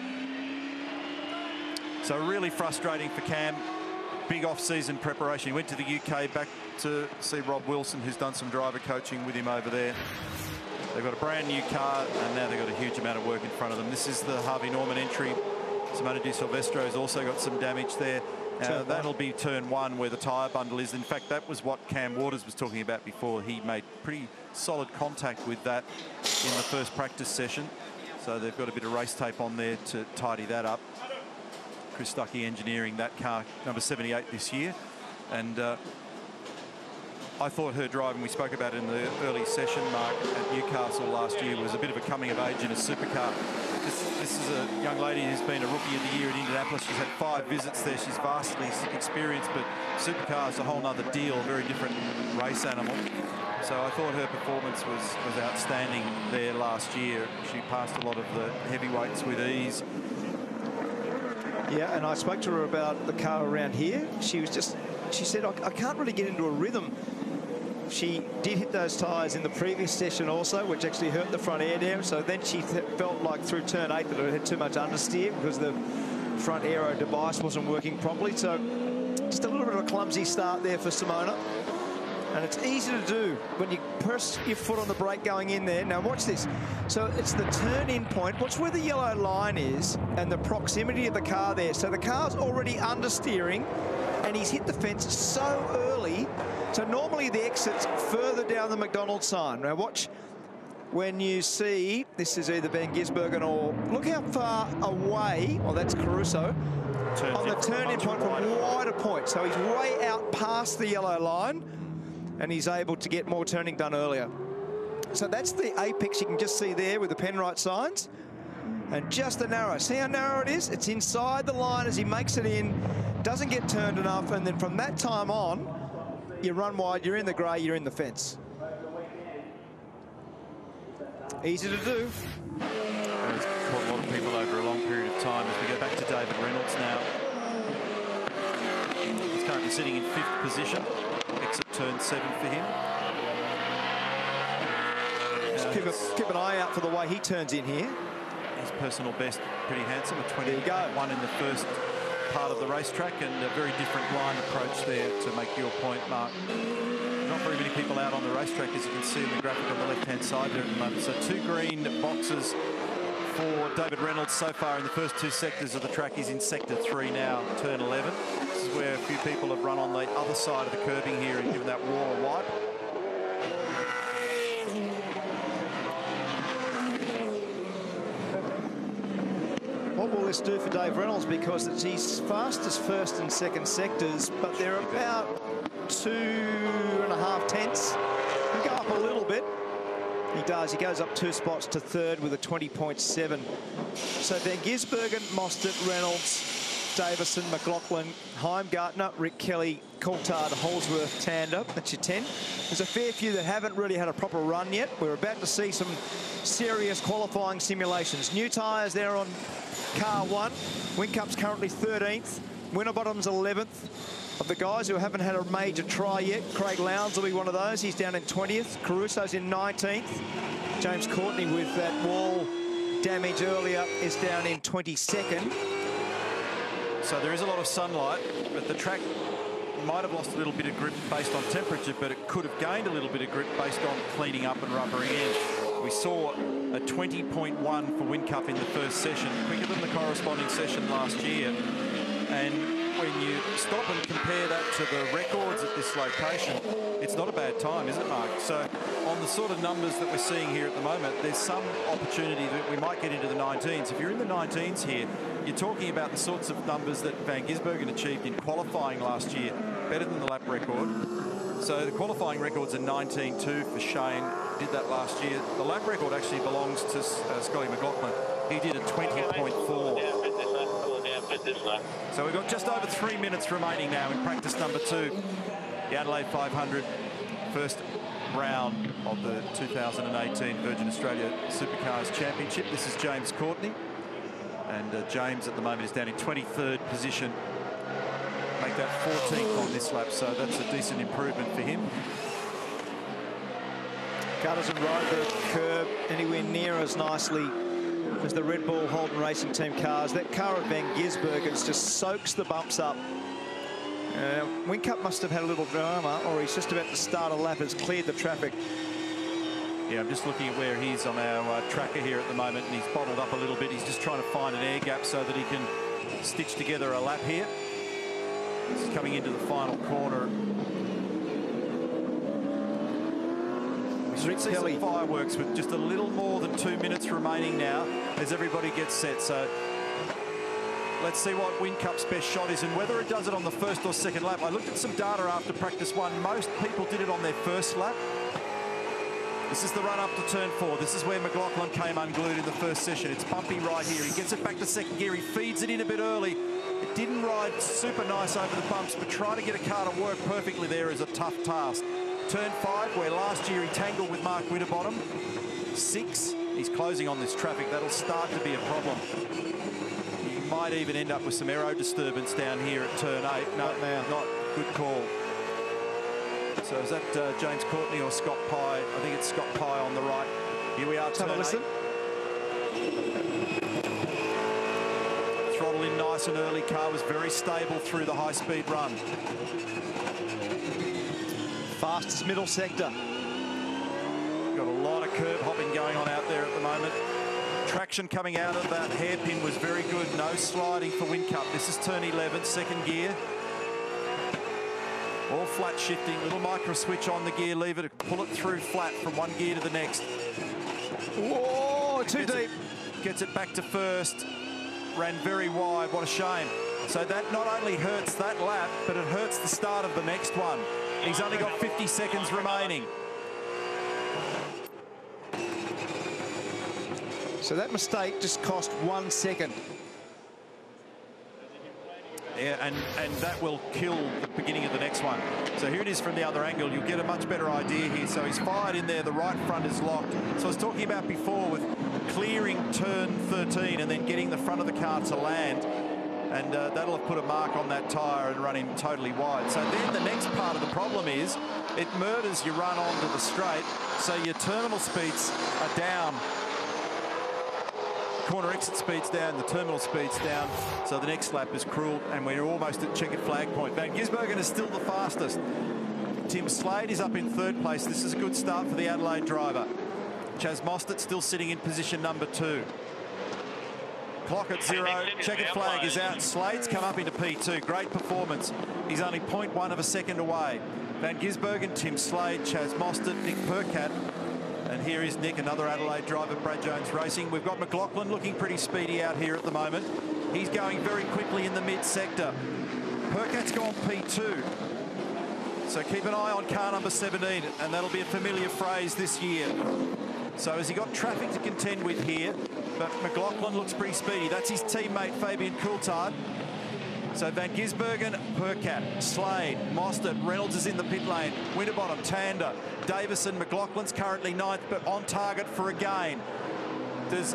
So really frustrating for Cam. Big off-season preparation. He went to the UK back to see Rob Wilson, who's done some driver coaching with him over there. They've got a brand new car, and now they've got a huge amount of work in front of them. This is the Harvey Norman entry. Simona Di Silvestro has also got some damage there. Uh, that'll be turn one where the tyre bundle is. In fact, that was what Cam Waters was talking about before. He made pretty solid contact with that in the first practice session. So they've got a bit of race tape on there to tidy that up. Chris Stuckey engineering that car, number 78 this year. And uh, I thought her driving, we spoke about it in the early session, Mark, at Newcastle last year, was a bit of a coming of age in a supercar. Is a young lady who's been a rookie of the year at Indianapolis. She's had five visits there. She's vastly experienced, but supercar is a whole other deal, very different race animal. So I thought her performance was, was outstanding there last year. She passed a lot of the heavyweights with ease. Yeah, and I spoke to her about the car around here. She was just, she said, I, I can't really get into a rhythm. She did hit those tyres in the previous session also, which actually hurt the front air dam. So then she felt like through turn eight that it had too much understeer because the front aero device wasn't working properly. So just a little bit of a clumsy start there for Simona. And it's easy to do when you press your foot on the brake going in there. Now watch this. So it's the turn-in point. Watch where the yellow line is and the proximity of the car there. So the car's already understeering and he's hit the fence so early. So normally the exit's further down the McDonald's sign. Now watch when you see, this is either Van Gisbergen or, look how far away, well that's Caruso, Turns on the turning point from wider. wider point. So he's way out past the yellow line and he's able to get more turning done earlier. So that's the apex you can just see there with the Penrite signs. And just the narrow. See how narrow it is? It's inside the line as he makes it in, doesn't get turned enough, and then from that time on, you run wide, you're in the grey, you're in the fence. Easy to do. It's caught a lot of people over a long period of time. As we go back to David Reynolds now. He's currently sitting in fifth position. Exit turn seven for him. Just keep, a, keep an eye out for the way he turns in here. His personal best, pretty handsome. A 20, there you go. One in the first part of the racetrack and a very different line approach there to make your point, Mark. Not very many people out on the racetrack, as you can see in the graphic on the left-hand side there at the moment. So two green boxes for David Reynolds so far in the first two sectors of the track. He's in sector three now, turn 11. This is where a few people have run on the other side of the curbing here and given that wall a wipe. What will this do for Dave Reynolds? Because it's his fastest first and second sectors, but they're about two and a half tenths. He go up a little bit. He does. He goes up two spots to third with a 20.7. So Van Gisbergen, Mostert, Reynolds, Davison, McLaughlin, Heimgartner, Rick Kelly, Coulthard, Holdsworth, Tander. That's your 10. There's a fair few that haven't really had a proper run yet. We're about to see some serious qualifying simulations. New tyres there on car one. Whincup's currently 13th. Winterbottom's 11th. Of the guys who haven't had a major try yet, Craig Lowndes will be one of those. He's down in 20th. Caruso's in 19th. James Courtney with that wall damage earlier is down in 22nd. So there is a lot of sunlight, but the track might have lost a little bit of grip based on temperature, but it could have gained a little bit of grip based on cleaning up and rubbering in. We saw a 20.1 for Whincup in the first session, quicker than the corresponding session last year. And when you stop and compare that to the records at this location, it's not a bad time, is it, Mark? So on the sort of numbers that we're seeing here at the moment, there's some opportunity that we might get into the 19s. If you're in the 19s here, you're talking about the sorts of numbers that Van Gisbergen achieved in qualifying last year, better than the lap record. So the qualifying record's a 19.2 for Shane, did that last year. The lap record actually belongs to uh, Scotty McLaughlin. He did a 20.4. So we've got just over three minutes remaining now in practice number two. The Adelaide 500, first round of the 2018 Virgin Australia Supercars Championship. This is James Courtney. And uh, James at the moment is down in 23rd position. Make that 14th on this lap, so that's a decent improvement for him. Car doesn't ride the curb anywhere near as nicely as the Red Bull Holden Racing Team cars. That car of Van Gisbergen's just soaks the bumps up. Uh, Whincup must have had a little drama, or he's just about to start a lap, has cleared the traffic. Yeah, I'm just looking at where he's on our uh, tracker here at the moment, and he's bottled up a little bit. He's just trying to find an air gap so that he can stitch together a lap here. This is coming into the final corner. We should Rick see Kelly. some fireworks with just a little more than two minutes remaining now as everybody gets set. So let's see what Whincup's best shot is and whether it does it on the first or second lap. I looked at some data after practice one. Most people did it on their first lap. This is the run up to turn four. This is where McLaughlin came unglued in the first session. It's bumpy right here. He gets it back to second gear. He feeds it in a bit early. It didn't ride super nice over the bumps, but trying to get a car to work perfectly there is a tough task. Turn five, where last year he tangled with Mark Winterbottom. Six, he's closing on this traffic. That'll start to be a problem. You might even end up with some aero disturbance down here at turn eight. No, Not now. not good call. So is that uh, James Courtney or Scott Pye? I think it's Scott Pye on the right. Here we are, Let's have a turn listen. eight. In nice and early. Car was very stable through the high-speed run. Fastest middle sector. Got a lot of curb hopping going on out there at the moment. Traction coming out of that hairpin was very good. No sliding for Whincup. This is turn 11, second gear. All flat shifting, little micro switch on the gear lever to pull it through flat from one gear to the next. Whoa, too Gets deep. it, gets it back to first. Ran very wide. What a shame. So that not only hurts that lap, but it hurts the start of the next one. He's only got 50 seconds remaining. So that mistake just cost one second. Yeah, and, and that will kill the beginning of the next one. So here it is from the other angle. You'll get a much better idea here. So he's fired in there. The right front is locked. So I was talking about before with clearing turn 13 and then getting the front of the car to land. And uh, that'll have put a mark on that tyre and run him totally wide. So then the next part of the problem is it murders your run onto the straight. So your terminal speeds are down corner exit speeds down, the terminal speeds down. So the next lap is cruel, and we're almost at checkered flag point. Van Gisbergen is still the fastest. Tim Slade is up in third place. This is a good start for the Adelaide driver. Chaz Mostert still sitting in position number two. Clock at zero. Checkered flag is out. Slade's come up into P2. Great performance. He's only 0.1 of a second away. Van Gisbergen, Tim Slade, Chaz Mostert, Nick Percat and here is Nick, another Adelaide driver, Brad Jones Racing. We've got McLaughlin looking pretty speedy out here at the moment. He's going very quickly in the mid-sector. Percat's gone P2. So keep an eye on car number 17, and that'll be a familiar phrase this year. So has he got traffic to contend with here? But McLaughlin looks pretty speedy. That's his teammate, Fabian Coulthard. So Van Gisbergen, Percat, Slade, Mostert, Reynolds is in the pit lane, Winterbottom, Tander, Davison, McLaughlin's currently ninth, but on target for a gain. Does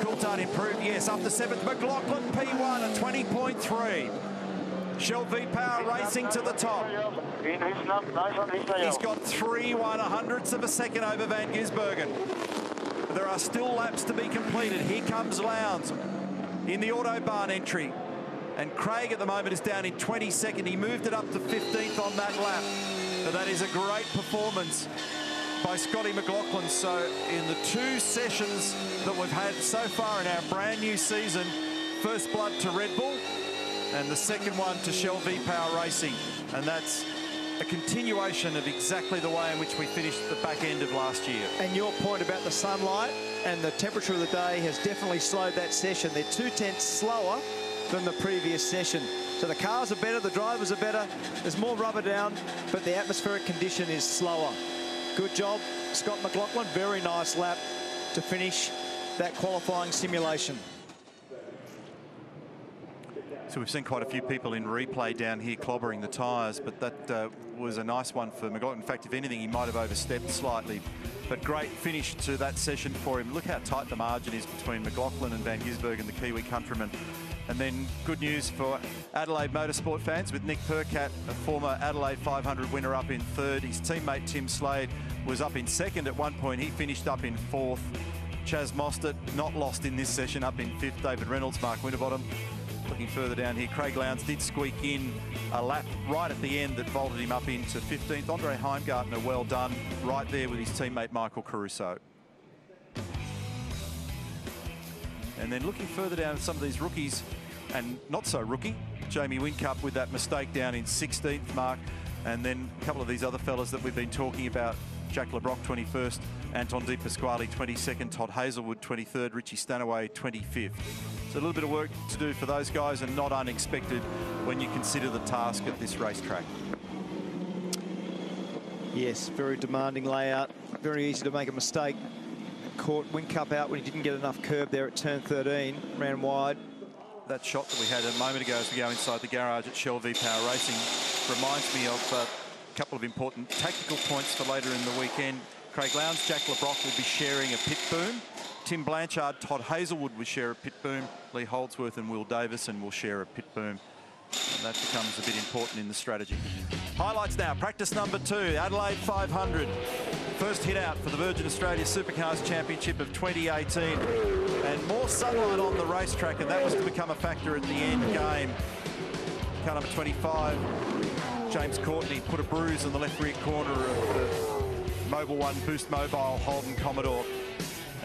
Coulthard improve? Yes, up to seventh. McLaughlin P1 at 20.3. Shell V-Power racing to the top. He's got three one hundredths of a second over Van Gisbergen. There are still laps to be completed. Here comes Lowndes in the Autobarn entry. And Craig at the moment is down in 22nd. He moved it up to 15th on that lap. But that is a great performance by Scotty McLaughlin. So in the two sessions that we've had so far in our brand new season, first blood to Red Bull and the second one to Shell V-Power Racing. And that's a continuation of exactly the way in which we finished the back end of last year. And your point about the sunlight and the temperature of the day has definitely slowed that session. They're two tenths slower than the previous session. So the cars are better, the drivers are better, there's more rubber down, but the atmospheric condition is slower. Good job, Scott McLaughlin. Very nice lap to finish that qualifying simulation. So we've seen quite a few people in replay down here clobbering the tyres, but that uh, was a nice one for McLaughlin. In fact, if anything, he might have overstepped slightly. But great finish to that session for him. Look how tight the margin is between McLaughlin and Van Gisbergen, the Kiwi countryman. And then good news for Adelaide motorsport fans with Nick Percat, a former Adelaide 500 winner up in third. His teammate Tim Slade was up in second at one point. He finished up in fourth. Chaz Mostert not lost in this session, up in fifth. David Reynolds, Mark Winterbottom. Looking further down here, Craig Lowndes did squeak in a lap right at the end that vaulted him up into 15th. Andre Heimgartner, well done, right there with his teammate Michael Caruso. And then looking further down at some of these rookies, and not so rookie, Jamie Whincup with that mistake down in 16th mark. And then a couple of these other fellas that we've been talking about, Jack Le Brocq 21st, Anton De Pasquale 22nd, Todd Hazelwood 23rd, Richie Stanaway 25th. So a little bit of work to do for those guys and not unexpected when you consider the task at this racetrack. Yes, very demanding layout, very easy to make a mistake caught Whincup out when he didn't get enough curb there at turn 13, ran wide. That shot that we had a moment ago as we go inside the garage at Shell V-Power Racing reminds me of uh, a couple of important tactical points for later in the weekend. Craig Lowndes, Jack Le Brocq will be sharing a pit boom. Tim Blanchard, Todd Hazelwood will share a pit boom. Lee Holdsworth and Will Davison will share a pit boom. And that becomes a bit important in the strategy. Highlights now, practice number two, Adelaide 500. First hit out for the Virgin Australia Supercars Championship of 2018. And more sunlight on the racetrack, and that was to become a factor at the end game. Car number 25, James Courtney put a bruise in the left rear corner of the Mobil One Boost Mobile Holden Commodore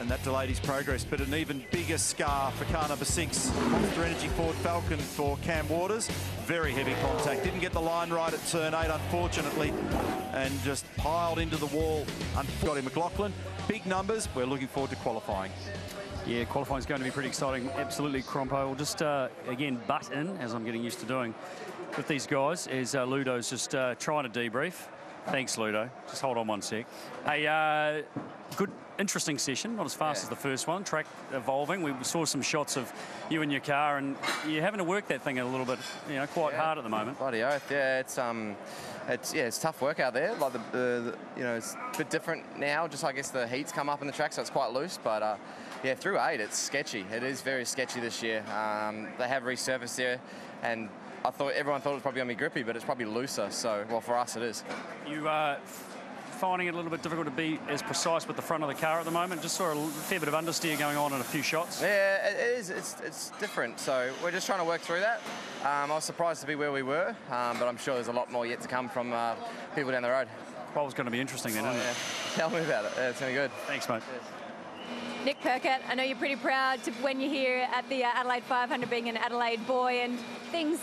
and that delayed his progress. But an even bigger scar for car number six, Monster Energy Ford Falcon for Cam Waters. Very heavy contact. Didn't get the line right at turn eight, unfortunately, and just piled into the wall. Unfortunately, McLaughlin. Big numbers. We're looking forward to qualifying. Yeah, qualifying is going to be pretty exciting. Absolutely, Crompo. We'll just, uh, again, butt in, as I'm getting used to doing with these guys, as uh, Ludo's just uh, trying to debrief. Thanks, Ludo. Just hold on one sec. Hey, uh, good, interesting session. Not as fast Yeah. as the first one. Track evolving. We saw some shots of you and your car, and you're having to work that thing a little bit, you know, quite hard at the moment. Bloody oath, yeah. It's um, it's yeah, it's tough work out there. Like the, the, the you know, it's a bit different now. Just I guess the heat's come up in the track, so it's quite loose. But uh, yeah, through eight, it's sketchy. It is very sketchy this year. Um, they have resurfaced there, and I thought everyone thought it was probably gonna be grippy, but it's probably looser. So well, for us, it is. You are finding it a little bit difficult to be as precise with the front of the car at the moment. Just saw a fair bit of understeer going on in a few shots. Yeah, it it is. It's, it's different. So we're just trying to work through that. Um, I was surprised to be where we were, um, but I'm sure there's a lot more yet to come from uh, people down the road. Well, it's going to be interesting then, Oh, isn't yeah. it? Tell me about it. Yeah, it's going to be good. Thanks, mate. Nick Percat, I know you're pretty proud to when you're here at the uh, Adelaide 500 being an Adelaide boy and things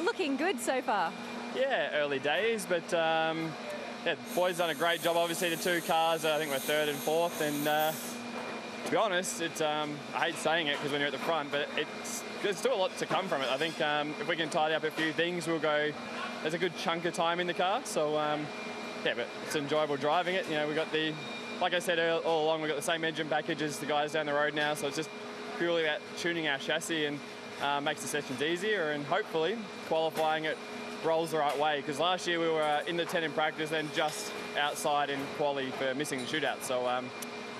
looking good so far. Yeah, early days, but um, yeah, the boys done a great job. Obviously, the two cars, I think we're third and fourth, and uh, to be honest, um, I hate saying it because when you're at the front, but it's there's still a lot to come from it. I think um, if we can tidy up a few things, we'll go. There's a good chunk of time in the car, so um, yeah, but it's enjoyable driving it. You know, we got the, like I said all, all along, we've got the same engine package as the guys down the road now, so it's just purely about tuning our chassis and uh, makes the sessions easier, and hopefully qualifying it rolls the right way. Because last year we were uh, in the 10 in practice, then just outside in quali for missing the shootout. So um,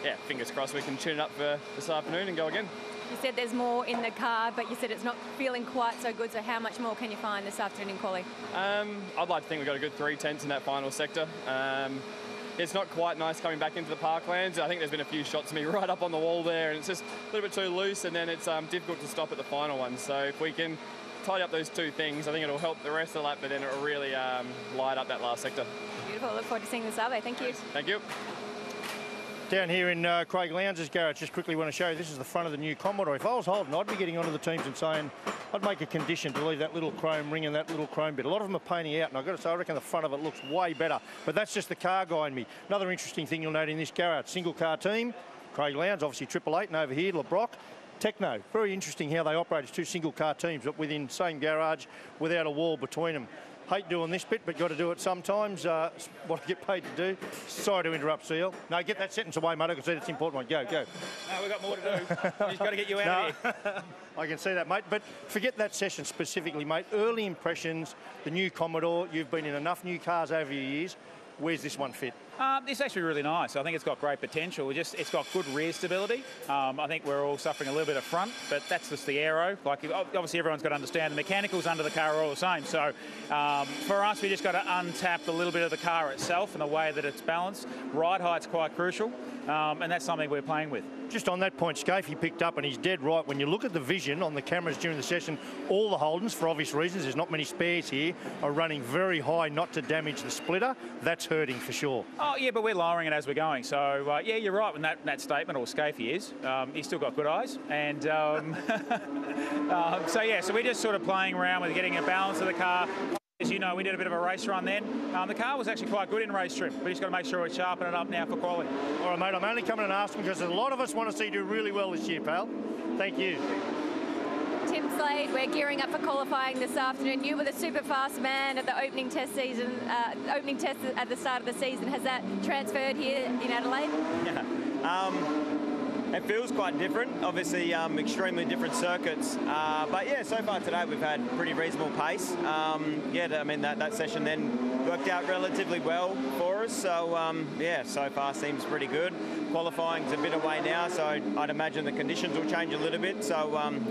yeah, fingers crossed we can tune it up for this afternoon and go again. You said there's more in the car, but you said it's not feeling quite so good. So how much more can you find this afternoon in quali? Um, I'd like to think we've got a good three tenths in that final sector. Um, it's not quite nice coming back into the parklands. I think there's been a few shots of me right up on the wall there, and it's just a little bit too loose, and then it's um, difficult to stop at the final one. So if we can tidy up those two things, I think it'll help the rest of the lap, but then it'll really um, light up that last sector. Beautiful. Look forward to seeing the Save. Thank you. Thank you. Down here in uh, Craig Lowndes' garage, just quickly want to show you this is the front of the new Commodore. If I was Holden, I'd be getting onto the teams and saying I'd make a condition to leave that little chrome ring and that little chrome bit. A lot of them are painting out, and I've got to say, I reckon the front of it looks way better. But that's just the car guy in me. Another interesting thing you'll note in this garage, single car team, Craig Lowndes, obviously Triple Eight, and over here, LeBrock. Tekno, very interesting how they operate as two single car teams, but within same garage, without a wall between them. Hate doing this bit, but got to do it sometimes. Uh, what I get paid to do. Sorry to interrupt, Seal. No, get that sentence away, mate. I can see that's an important one. Go, go. No, we've got more to do. We've got to get you out of here. I can see that, mate. But forget that session specifically, mate. Early impressions, the new Commodore. You've been in enough new cars over your years. Where's this one fit? Um, it's actually really nice. I think it's got great potential. It just it's got good rear stability. Um, I think we're all suffering a little bit of front, but that's just the aero. Like obviously everyone's got to understand the mechanicals under the car are all the same. So um, for us, we just got to untap a little bit of the car itself and the way that it's balanced. Ride height's quite crucial, um, and that's something we're playing with. Just on that point, Skaifey picked up, and he's dead right. When you look at the vision on the cameras during the session, all the Holdens, for obvious reasons, there's not many spares here, are running very high not to damage the splitter. That's hurting for sure. Oh yeah, but we're lowering it as we're going. So uh, yeah, you're right with that, that statement, or Skaifey is. Um, he's still got good eyes, and um, um, so yeah, so we're just sort of playing around with getting a balance of the car. As you know, we did a bit of a race run then. Um, the car was actually quite good in race trim. We just got to make sure we sharpen it up now for quality. All right, mate, I'm only coming and asking because a lot of us want to see you do really well this year, pal. Thank you. Tim Slade, we're gearing up for qualifying this afternoon. You were the super fast man at the opening test season, uh, opening test at the start of the season. Has that transferred here in Adelaide? Yeah. Um, it feels quite different. Obviously, um, extremely different circuits. Uh, but yeah, so far today we've had pretty reasonable pace. Um, yeah, I mean that, that session then worked out relatively well for us. So um, yeah, so far seems pretty good. Qualifying's a bit away now, so I'd imagine the conditions will change a little bit. So um,